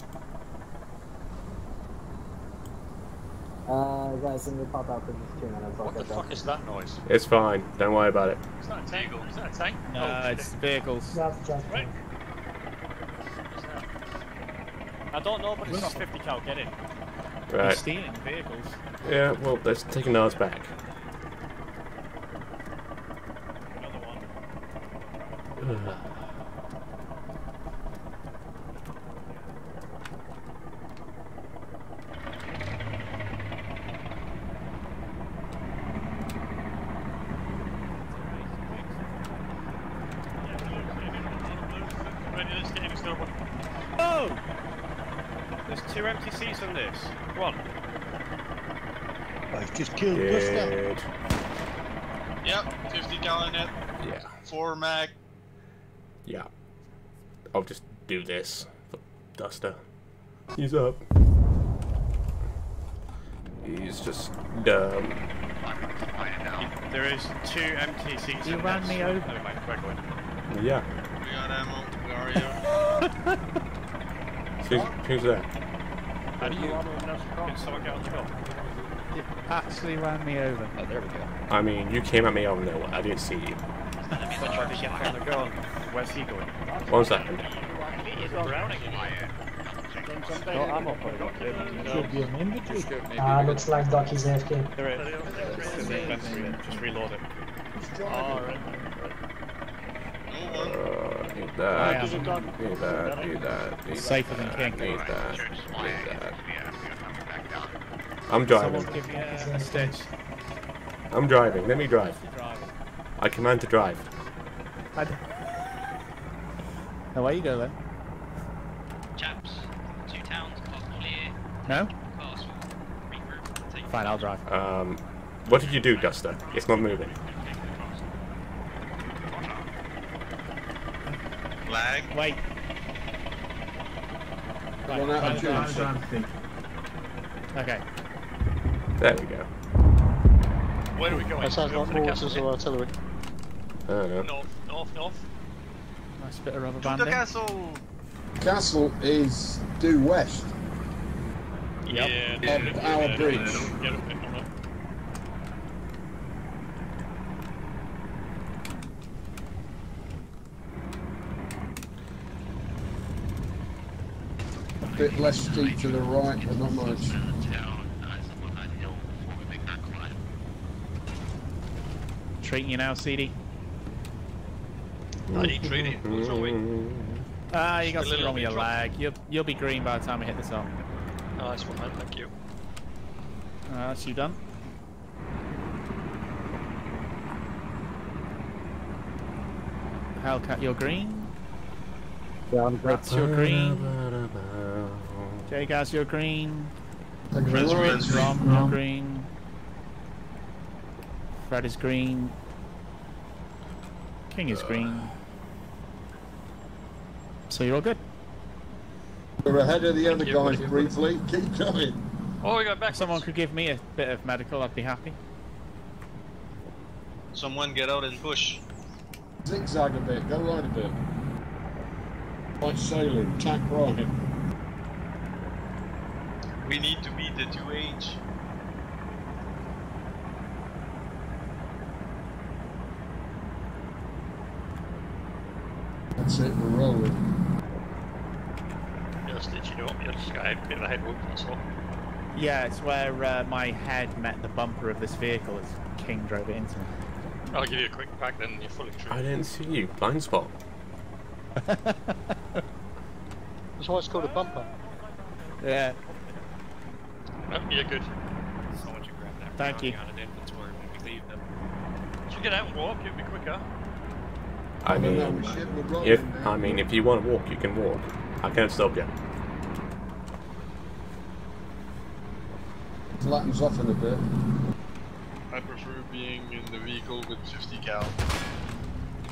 Uh, guys, let me pop out for just two minutes. I'll What the catch up. fuck is that noise? It's fine. Don't worry about it. Is that a tank? Is that a tank? No, oh, it's vehicles. That's just Right. I don't know, but it's not 50 cal. Get in. We're Right. stealing vehicles. Yeah, well, let's take ours back. Another one. Ready, let's get in, let's go. Oh! There's two empty seats on this. Go on. I've just killed Good. Yep, 50 gallon net, Yeah. 4 mag. Yeah. I'll just do this for Duster. He's up. He's just dumb. There is two empty seats You ran this. me over. Never mind, we're. Yeah. We got ammo. We are here. Who's, who's that? How do you... Can someone get on the top? You actually ran me over. Oh, there we go. I mean, you came at me out of nowhere. I didn't see you. But try to get on the gun. Where's he going? One second. He's drowning in my air. No ammo for it. Should be an inventory. Just. Ah, looks like Ducky's AFK. There it is. In the. Just reload it. Alright. Uh, need I that. am. Need that. Need that. Need Safer than that. King. Need that. Need that. Yeah, we're coming back. I'm driving. Someone give me a, a stitch. I'm driving. Let me drive. Drive. I command to drive. I'd... Away you go then. Chaps, two towns are clear. No? Castle. Regroup. Take Fine, I'll drive. Um, what did you do, Duster? It's not moving. Lag. Wait. Run out of juice. Okay. There we go. Where are we going? That sounds like for the mortars castle. or artillery. I don't know. North, north, north. Nice bit of rubber To the banding. castle. Castle is due west. Yeah, Up yeah, our yeah, bridge. yeah, Get up. A bit less steep to the right, but not much. Treating you now, CD. I need trading. What's wrong with Ah, you got something wrong with your lag. You'll you'll be green by the time we hit the top. Nice one, man. Thank you. Uh, that's you done. Hellcat, you're green. Yeah, I'm great. That's your green. J Gas, you're green. Friends, Rom, you're green. Fred is green. King is green. So you're all good. We're ahead of the other guys briefly. Keep going. Oh, we got back. If someone could give me a bit of medical, I'd be happy. Someone get out and push. Zigzag a bit. Go right a bit. Like sailing. Tack right. We need to beat the 2H. That's it. We're rolling. You're stitching. You're just got a bit of a headwind, that's all. Yeah, it's where uh, my head met the bumper of this vehicle as King drove it into me. I'll give you a quick pack then, you're fully true. I didn't see you. Blind spot. That's why it's called a bumper. Yeah. Oh, you're good. Someone should grab that Thank you. out of inventory when we leave them. Should get out and walk, it'll be quicker. I No, no, mean, we should- we're rolling if. I mean, if you want to walk, you can walk. I can't stop you. Flattens off in a bit. I prefer being in the vehicle with 50 cal.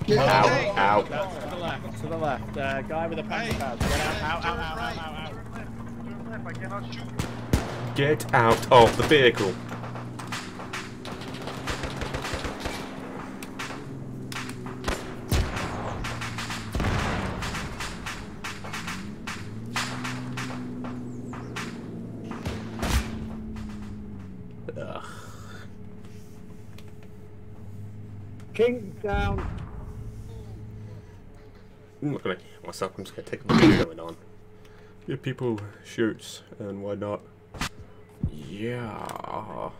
Get Ow, out. ow. That's to the left, to the left. Uh, guy with a pants pad. Get out, out, out, out, out, out, out. I cannot shoot. Get out of the vehicle. I'm not going to heal myself, I'm just going to take a look what's going on. Give people shoots and why not? Yeah.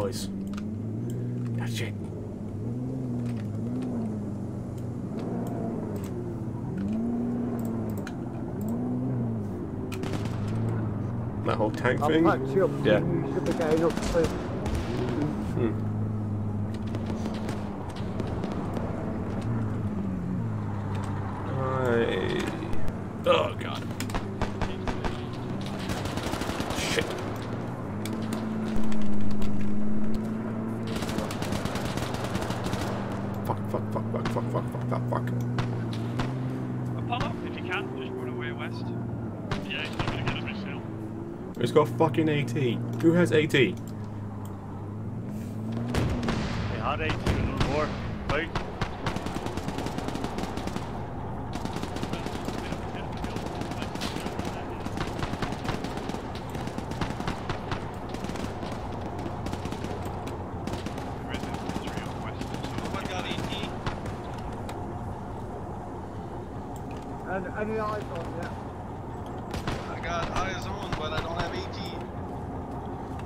Noise. That's it. That whole tank I'll thing? patch you up. Yeah. Fucking AT? Who has AT? They had 18 and more. Right? Someone got AT. And any eyes on you? I got eyes on, but I don't have AT.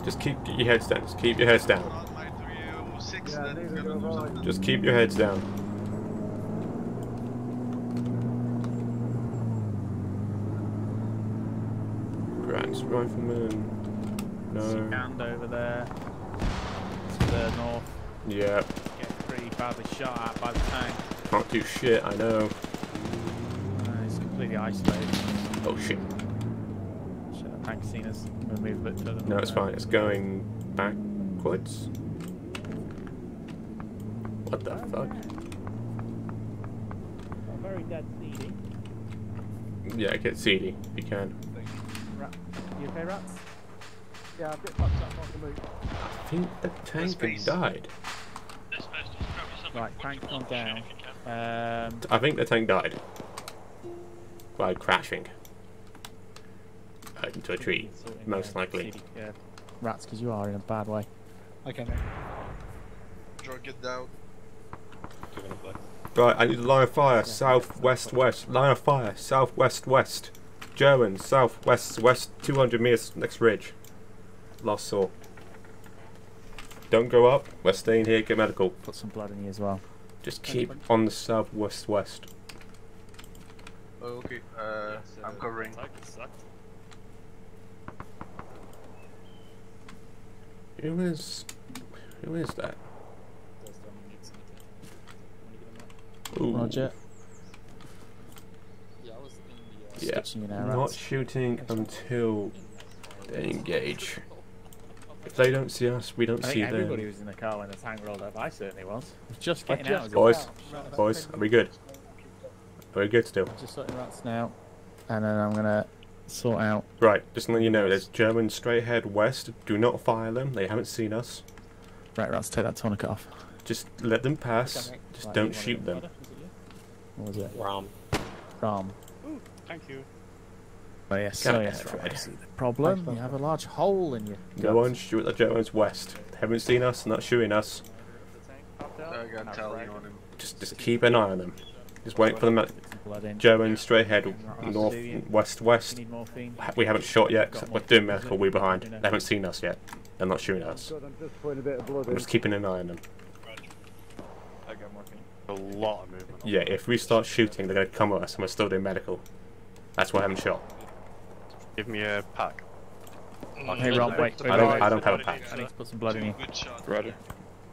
Just keep your heads down. Just keep your heads down. Not my 306 Yeah, that's neither gonna do do I. something. Just keep your heads down. Grant's rifleman. No. Scanned over there. To the north. Yeah. Get pretty badly shot at by the tank. Can't do shit, I know. Uh, it's completely isolated. Oh shit. Shit, the tank's seen us. Move a bit further. No, it's fine. It's going backwards. What the fuck? very dead seedy. Yeah, get seedy if you can. Rat. You okay, rats? Yeah, a bit fucked up on the move. I think the tank had died. Right, tank's gone down. Um, I think the tank died. By crashing. Uh, into a tree, most likely. yeah. Rats, because you are in a bad way. Okay, mate. Drug get down. Right, I need a line of fire, south, west, west. Line of fire, south, west, west. German, south, west, west, 200 meters, next ridge. Lost saw. Don't go up, we're staying here, get medical. Put some blood in you as well. Just keep on the south, west, west. Oh, okay, uh, I'm covering. Who is... Who is that? Ooh. Roger. Yeah, Stitching you now, not shooting until they engage. If they don't see us, we don't I see think everybody was in the car when the tank rolled up. I certainly was. I was just getting out. just- Boys, boys, are we good? Are we good still? Just sorting rats now, and then I'm gonna sort out. Right, just letting you know, there's Germans straight ahead west. Do not fire them. They haven't seen us. Right, rats, take that tourniquet off. Just let them pass. Just Right, don't you wanna shoot them. What was it? Ram. Ram. Thank you. Oh yes, Go so ahead, yes, Fred. right. See the problem? You have a large hole in you. Go gut. on, shoot the Germans west. They haven't seen us, not shooting us. I got tally on him. Just, just keep an eye on them. Just wait for the at blood in. German straight ahead, north, west, west. You need morphine? We haven't shot yet. 'cause we're doing medical. We're behind. They haven't seen us yet. They're not shooting us. Good, I'm just putting a bit of blood I'm in. just keeping an eye on them. I got morphine. A lot of movement. Yeah, if we start shooting, they're gonna come at us, and we're still doing medical. That's why I haven't shot. Give me a pack. Mm, hey, Rob, wait. I don't. I don't have a pack. I need to put some blood in you. Good shot. Roger.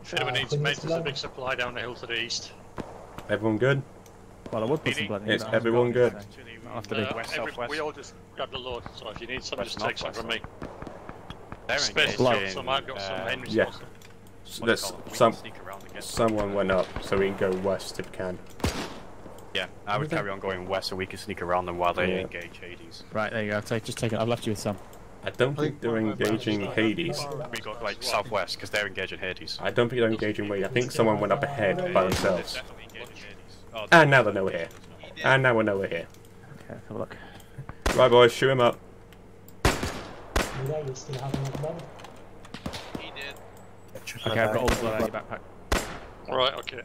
If anyone needs meds, there's a big supply down the hill to the east. Everyone good? Well, I would put some blood in you. Is but everyone got any, good? so I'll Uh. West, every- southwest. we all just grab the load, so if you need some, West, just take some from me. They're Space engaged shots, some in, I've got some Henry's Yeah. got some. S- what do you There's call it? We can some. sneak around and get Someone went up, so we can go west if we can. Yeah, I would carry on going west so we can sneak around them while they Yeah. engage Hades. Right, there you go. Take, just take it. I've left you with some. I don't think they're engaging Hades. We got like southwest because they're engaging Hades. I don't think they're engaging me. I think someone went up ahead by themselves. Oh, and now they know we're here. And now we know we're here. Okay, have a look. Right, boys, shoot him up. Okay, I've got all the blood out of your backpack. Right, okay.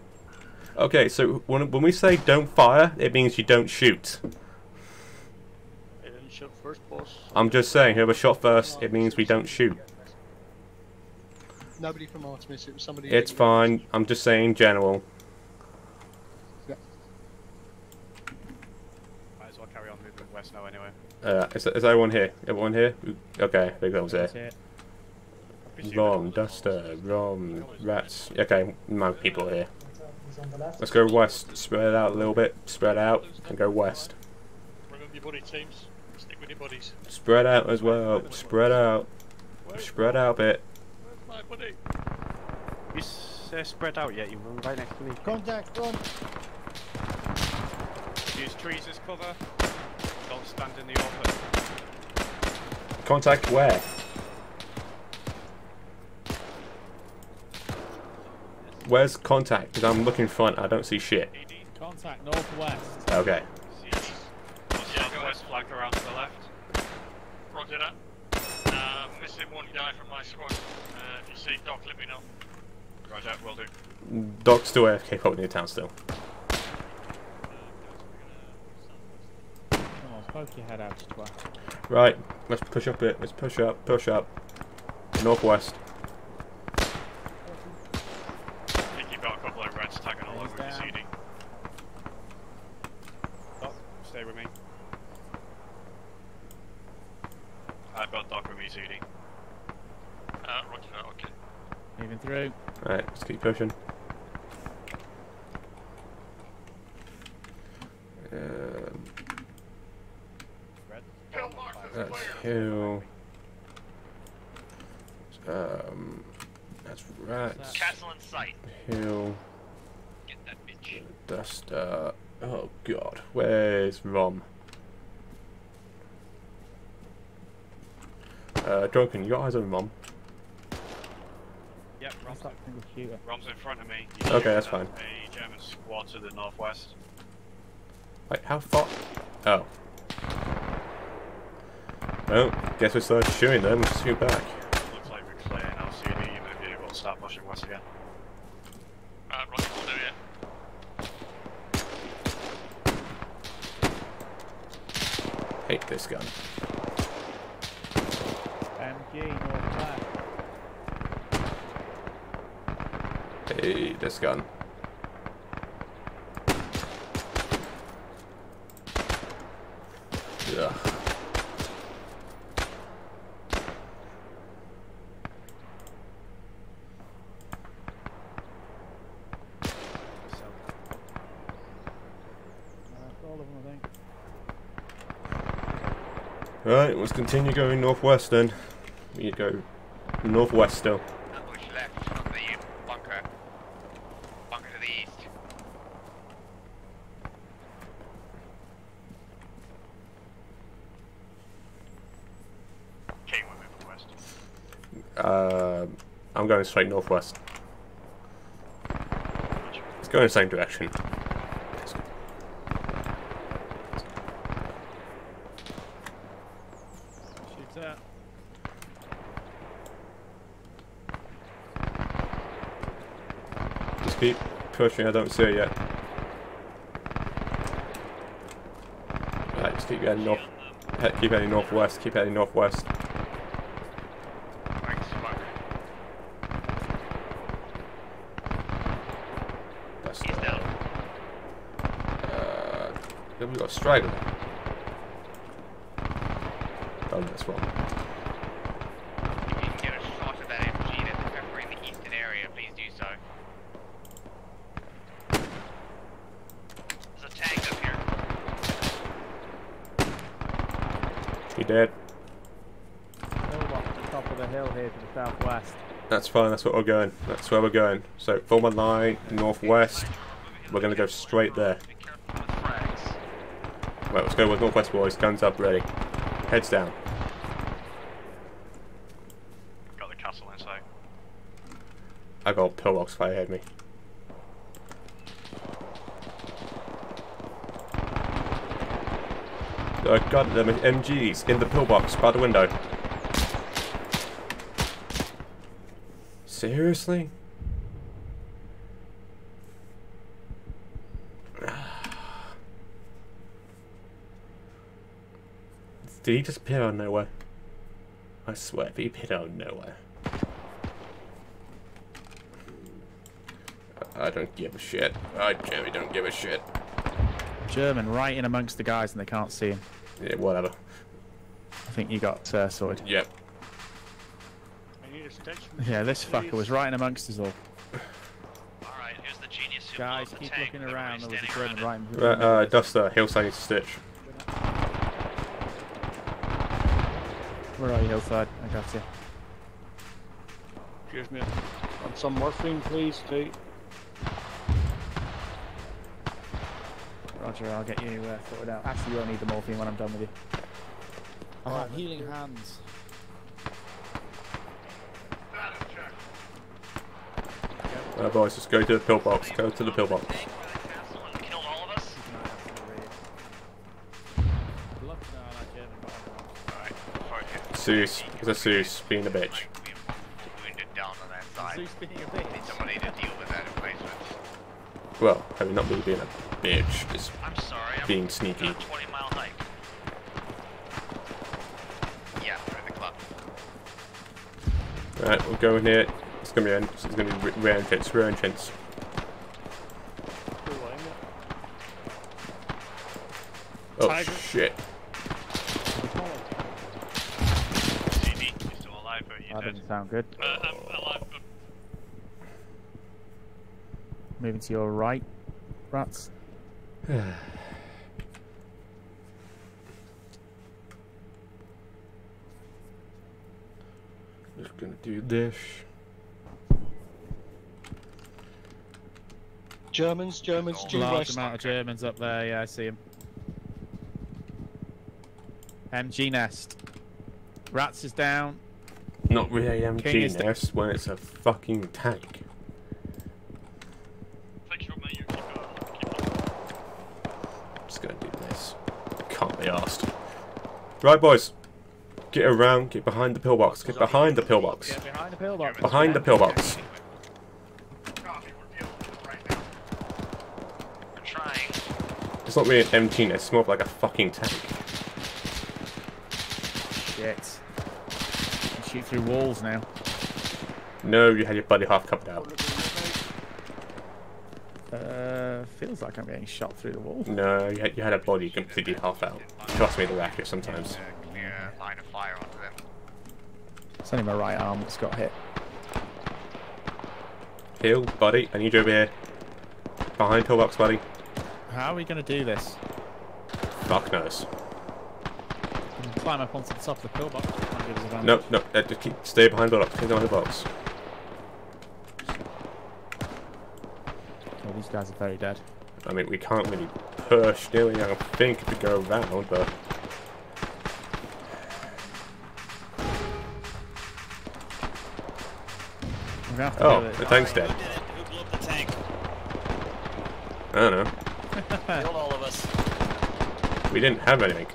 Okay, so when, when we say don't fire, it means you don't shoot. You didn't shoot first, boss. I'm just saying, whoever shot first, it means we don't shoot. Nobody from Artemis, it was somebody. It's fine. I'm just saying general. Might as well carry on moving west now anyway. Uh, is, is everyone here? Everyone here? Okay, big goes here. That's it. Rom, Duster, Rom, Rats. Okay, man, people here. Let's go west. Spread out a little bit. Spread out and go west. Remember your buddy teams. Stick with your buddies. Spread out as well. Spread out. Spread out a bit. My buddy. You say spread out yet? You run right next to me. Contact, run. Use trees as cover. Don't stand in the open. Contact where? Where's contact? Because I'm looking front. I don't see shit. Contact northwest. Okay. Yeah, go around to the left. Roger that. Uh, missing one guy from my squad. Uh, if you see Doc, let me know. Roger, will do. Doc's still AFK holding the town still. Come on, poke your head out, twat. Right, let's push up it. Let's push up, push up. Northwest. I think you've got a couple of reds tagging all over your CD. Oh, stay with me. I've got Doc with me CD. Uh, okay. Moving through. Right, let's keep pushing. Um, that's hill. Um, that's rats. Castle in sight. Hill. Get that bitch. Dust. Uh, oh god, where's Rom? Uh, Drunken, you got eyes on Rom? Yep, Rom's, Stop single shooter. Rom's in front of me. Okay, that's fine. A German squad to the northwest. Wait, how far? Oh. Well, guess we started shooting them. Let's shoot back. Looks like we're clear now, CD. You might be able to start pushing west again. Uh, roger, we'll do it. Hate this gun. MG northwest. Hey, this gun. Ugh. all of them, I think. Right, let's continue going northwest then. We go northwest still. Bunker to the east. King, we're moving west. Uh, I'm going straight northwest. It's going the same direction. Shoots that. Just keep pushing, I don't see it yet. Right, just keep heading north. Keep heading northwest, keep heading northwest. That's He's down. Uh, then we got a straggler. Oh, that's wrong. If you can get a shot of that MG that's peppering the eastern area, please do so. There's a tank up here. He dead. Pillbox at the top of the hill here to the southwest. That's fine, that's where we're going. That's where we're going. So, form a line, northwest. We're going to go straight there. Right, let's go with northwest, boys. Guns up, ready. Heads down. Got the castle in sight. I got a pillbox fire ahead of me. I got them MGs in the pillbox by the window. Seriously? Did he just appear out of nowhere? I swear, he appeared out of nowhere. I don't give a shit. I generally don't give a shit. German right in amongst the guys and they can't see him. Yeah, whatever. I think you got uh, sorted. Yep. I need a stitch. Yeah, this fucker was right in amongst us all. Alright, here's the genius who Guys, blows the keep tank looking around. There was a everybody German right in Right, uh, Duster, Hillside needs to stitch. Where are you, Hillside? I got you. Excuse me. Want some morphine, please, Tate? Roger, I'll get you uh, sorted out. Actually, you won't need the morphine when I'm done with you. I have healing hands. Uh, boys, just go to the pillbox. Go to the pillbox. Zeus, it's a Zeus being a bitch. Well, I mean, not me being a bitch, just I'm sorry, I'm being sneaky. on a 20 mile hike. Yeah, through the club. Right, we'll go in here. It's gonna be en- it's gonna be re- rear entrance, rear entrance. Oh Tiger. shit! CD, you still alive, or you That dead? doesn't sound good. Uh, I'm alive, but Moving to your right, rats. Just gonna do this. Germans, Germans, Germans. Large amount of Germans up there. Yeah, I see him. MG nest. Rats is down. Not really King MG is the- nest when it's a fucking tank. thank you, mate. You keep going. Keep on. Just gonna do this. Can't be asked. Right, boys. Get around. Get behind the pillbox. Get behind the pillbox. Get behind the pillbox. Behind the pillbox. I'm trying. It's not really an. It's more of like a fucking tank. Shit. You shoot through walls now. No, you had your buddy half covered out. Uh, feels like I'm getting shot through the wall. No, you had, you had a body completely half out. Trust me, the racket sometimes. Clear line of fire onto them. It's only my right arm that's got hit. Heal, buddy. I need you over here. Behind pillbox, buddy. How are we going to do this? Fuck knows. We can climb up onto the top of the pillbox. Might give us advantage. No, no, uh, just keep, stay behind pillbox. Stay behind pillbox. Oh, these guys are very dead. I mean, we can't really push, do we? I think if we go around, but We're gonna have to oh, the tank's dead. I don't know. Killed all of us. We didn't have anything.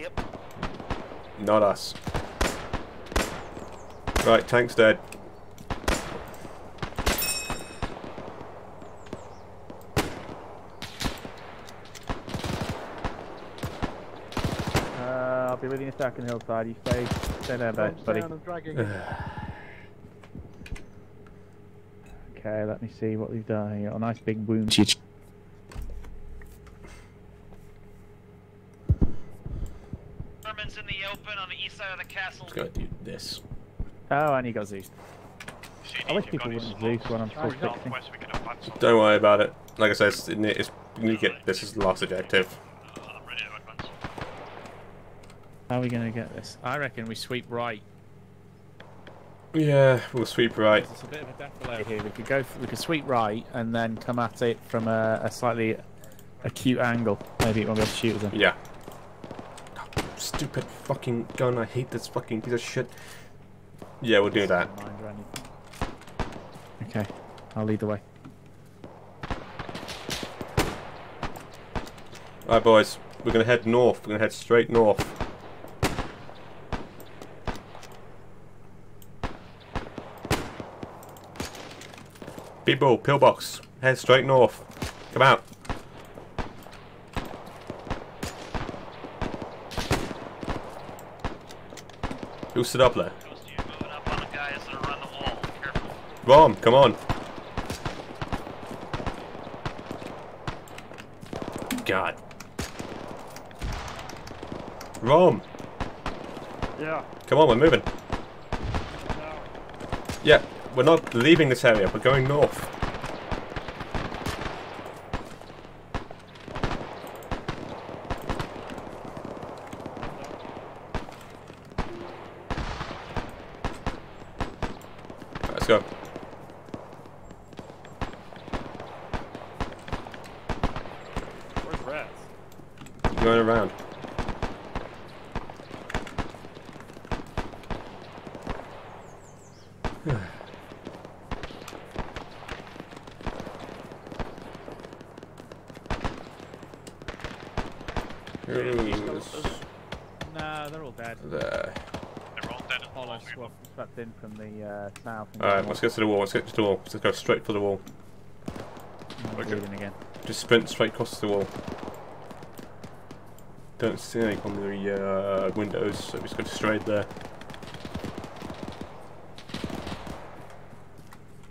Yep. Not us. Right, tank's dead. Uh, I'll be with you in a second, Hillside. You stay, stay there, bud- Thumbs buddy. down and dragging. Okay, let me see what we've done here. A nice big wound. to your ch- Germans in the open on the east side of the castle. Let's go do this. Oh, and he got Zeus. I wish people wouldn't Zeus when I'm full fixing. Southwest, we can advance on. Don't worry about it. Like I said, it's, it's, we get this is the last objective. Uh, I'm ready to advance. How are we going to get this? I reckon we sweep right. Yeah, we'll sweep right. It's a bit of a defilade here. We could go. We could sweep right and then come at it from a, a slightly acute angle. Maybe it won't be able to shoot us. Then. Yeah. Stupid fucking gun. I hate this fucking piece of shit. Yeah, we'll do that. Mind or anything. Okay, I'll lead the way. Alright, boys. We're gonna head north. We're gonna head straight north. Big People, pillbox. Head straight north. Come out. Who's the Doppler? Moving up on the guys that are around the Rom, come on. God. Rom, Yeah. come on, we're moving. Yeah, we're not leaving this area, we're going north. Let's go. Where's Rats? Keep going around. Who's No, they're all dead. there? They're all dead. Apollo swept, swept in from the uh, south. Alright, let's get to the wall. Let's get to the wall. Let's go straight for the wall. one. I'm again. Just sprint straight across the wall. Don't see anything on the uh, windows, so just go straight there.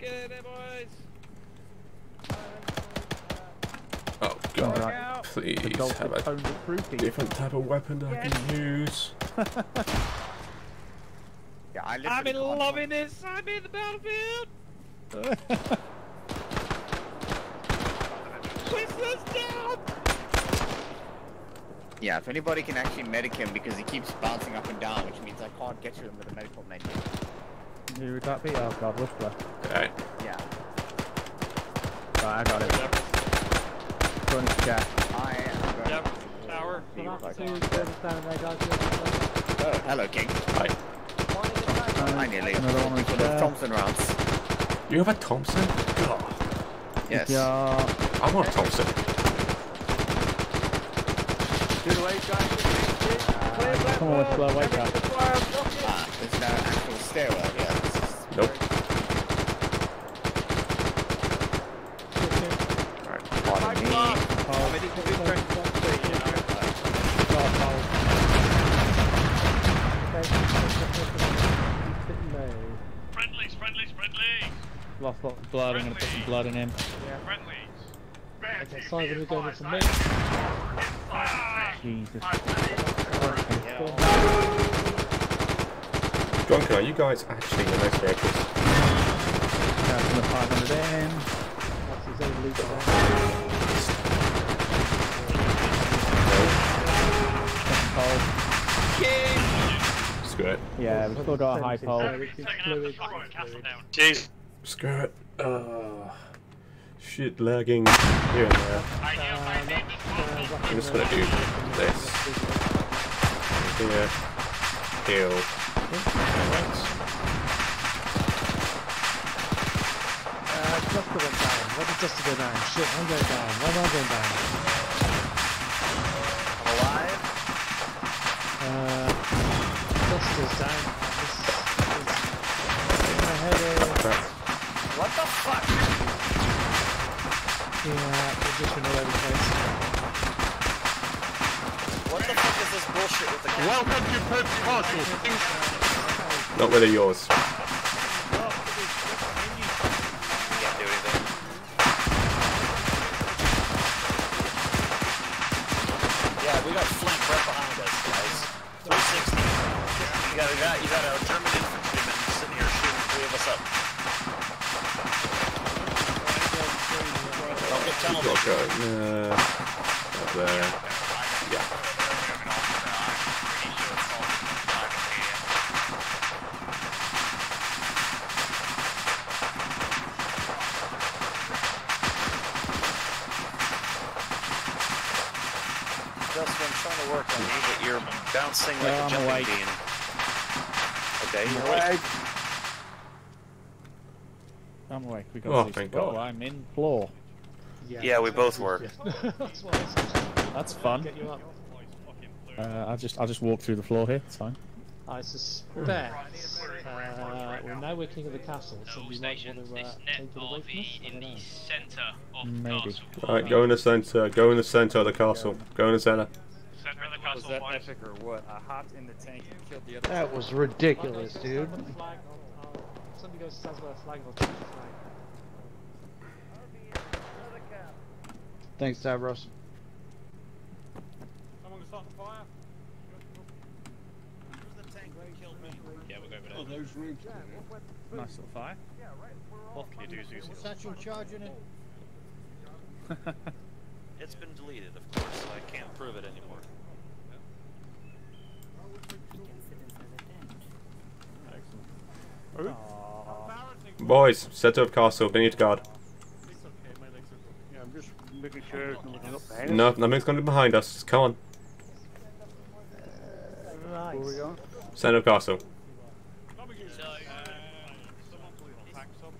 Get it, boys! Oh god, Alright. please have a tones of fruity. different type of weapon that I can use. Yeah, I I'm literally in loving this! I'm in the battlefield! Whistler's down! Yeah, if anybody can actually medic him because he keeps bouncing up and down, which means I can't get to him with a medical menu. Who would that be? Oh god, Whistler. Alright. Yeah. Right, I got it. Go in his chair. I am going Yep. to Tower. see So what I that's can two do. service standing there, guys. Yeah. Oh, hello, King. Hi. Hi, nearly. Another one on his Full of. Thompson rounds. You have a Thompson? God. Yes. Yeah. I want a Thompson. Come on, Whistler, wake up. Ah, there's no actual stairwell here. This is Nope. Alright, pardon me. Sitting there. Friendlies, friendlies, friendlies! Lost Put blood. I'm gonna put some blood in him. Yeah. Okay, Simon, you're going in for me. Jesus. Gonka, are you guys actually the most vehicles? That's the 500 in. That's his own loot there. Screw it. Yeah, we've still got a high pole. Jeez. Screw it. Uh, shit lagging here and there. I'm just gonna do this. Here. Heal. Uh, Juster went down. Why did Juster go down? Shit, I'm going down. Why am I going down? I'm alive. Uh, Juster's down. Yeah, uh, we're just in all over the place. What the fuck is this bullshit with the Welcome to Pope's Castle. Not really yours. Can't do anything. Yeah, we got flank right behind us, guys. 360. You got, you got, you got a German infantryman sitting here shooting three of us up. Don't get tunnel Got go. Uh, up there. Yeah. Justin, I'm trying to work on you, but you're bouncing like Yeah, a I'm jumping awake. bean. Okay, I'm you're awake. awake. I'm awake. We got Oh, these. thank God. Oh, I'm in floor. Yeah, we both were. That's what I said. That's fun. Get you up. Uh, I'll just I'll just walk through the floor here. It's fine. I suspect uh, well, now we're king of the castle, so we might want to uh, take it away from us. I don't know. centre of Maybe. Alright, go in the center. Go in the center of the castle. Go in the center. Center of the Was castle, that epic or what? A hot in the tank and killed the other That was ridiculous, dude. Somebody goes says where a flag will change the flag. Thanks, Davros. Someone can start the fire. Yeah, we'll go over Oh, those roofs. Nice little fire. Yeah, right. What can you do, Zeus? What's that you're charging it? It's been deleted, of course, so I can't prove it anymore. Boys, center of castle. Beneath guard. Yeah, I'm just making sure nothing up behind. No, nothing's gonna be behind us. Come on. Right. Where we going? Center of castle.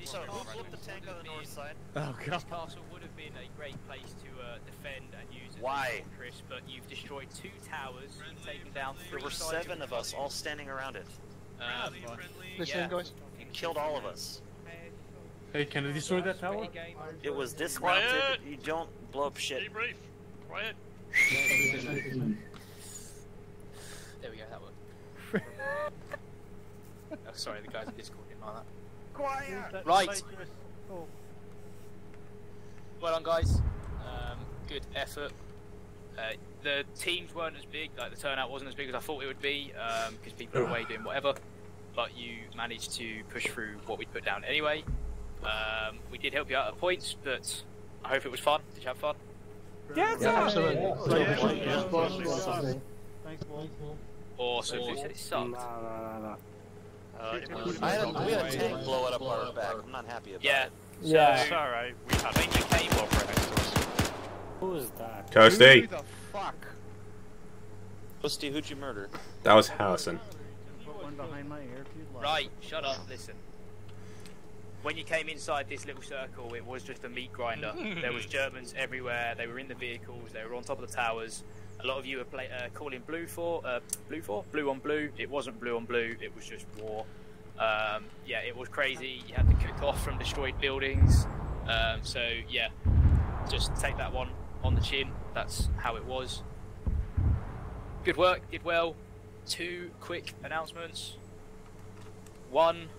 So, who flipped the tank on the north side? Oh This castle would have been a great place to uh, defend and use as Why? a fortress, but you've destroyed two towers, you've taken down three There were seven of us all standing around it. Um, Listen, yeah. guys. You killed all of us. Hey, can I destroy that tower? It was dismounted. Quiet. You don't blow up shit. Debrief. Quiet. There we go, that one. oh, sorry, the guys in Discord didn't like that. Quiet! Right. Well done, guys. Um, good effort. Uh, the teams weren't as big, like the turnout wasn't as big as I thought it would be, because people are away doing whatever. But you managed to push through what we put down anyway. Um, we did help you out at points, but I hope it was fun. Did you have fun? Yeah, Yeah, absolutely. Yeah. Thanks, boys. Awesome. Who said it sucked? I had, a, we had a tank blow it up our back. I'm not happy about Yeah. it. Yeah. It's alright. We had When you came blow right next to us. Who is that? Toasty. Who the fuck? Posty, who'd you murder? That was Harrison. Put one behind my ear if you'd like. Right, shut up, listen. When you came inside this little circle, it was just a meat grinder. there was Germans everywhere. They were in the vehicles. They were on top of the towers. A lot of you were play, uh, calling blue for uh, blue for blue on blue. It wasn't blue on blue. It was just war. Um, yeah, it was crazy. You had to cook off from destroyed buildings. Um, so yeah, just take that one on the chin. That's how it was. Good work. Did well. Two quick announcements. One,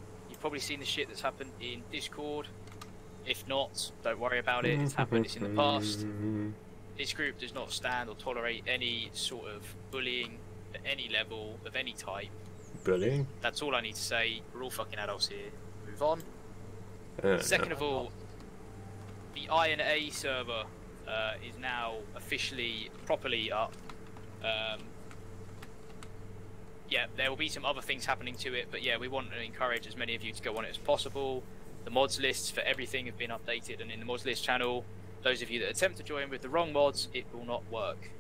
probably seen the shit that's happened in Discord. If not, don't worry about it. It's happened. It's in the past. This group does not stand or tolerate any sort of bullying at any level of any type. Bullying? That's all I need to say. We're all fucking adults here. Move on. Uh, Second no. of all, the INA server uh, is now officially properly up. Um, yeah, there will be some other things happening to it, but yeah, we want to encourage as many of you to go on it as possible. The mods lists for everything have been updated, and in the mods list channel, those of you that attempt to join with the wrong mods, it will not work.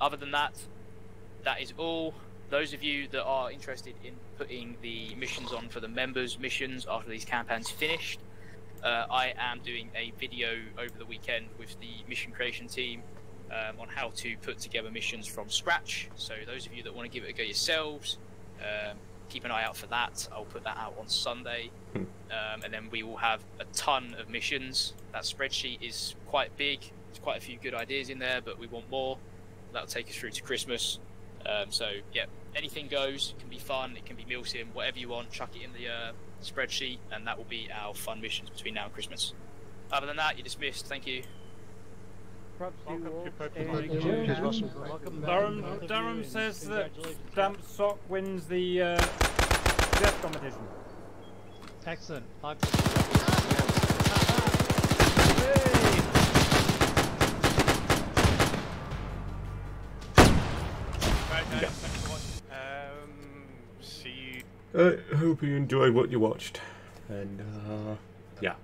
Other than that, that is all. Those of you that are interested in putting the missions on for the members' missions after these campaigns finished, uh, I am doing a video over the weekend with the mission creation team um, on how to put together missions from scratch. So those of you that want to give it a go yourselves, um, keep an eye out for that. I'll put that out on Sunday, um, and then we will have a ton of missions. That spreadsheet is quite big. There's quite a few good ideas in there, but we want more. That'll take us through to Christmas. Um, so yeah, anything goes. It can be fun. It can be milsim, whatever you want. Chuck it in the uh, spreadsheet, and that will be our fun missions between now and Christmas. Other than that, you're dismissed. Thank you. Durham, Durham says that Damp Sock wins the uh, death competition. Excellent. I'm Right, guys, Yeah. thanks for watching. Um, see you I hope you enjoyed what you watched. And, uh, yeah.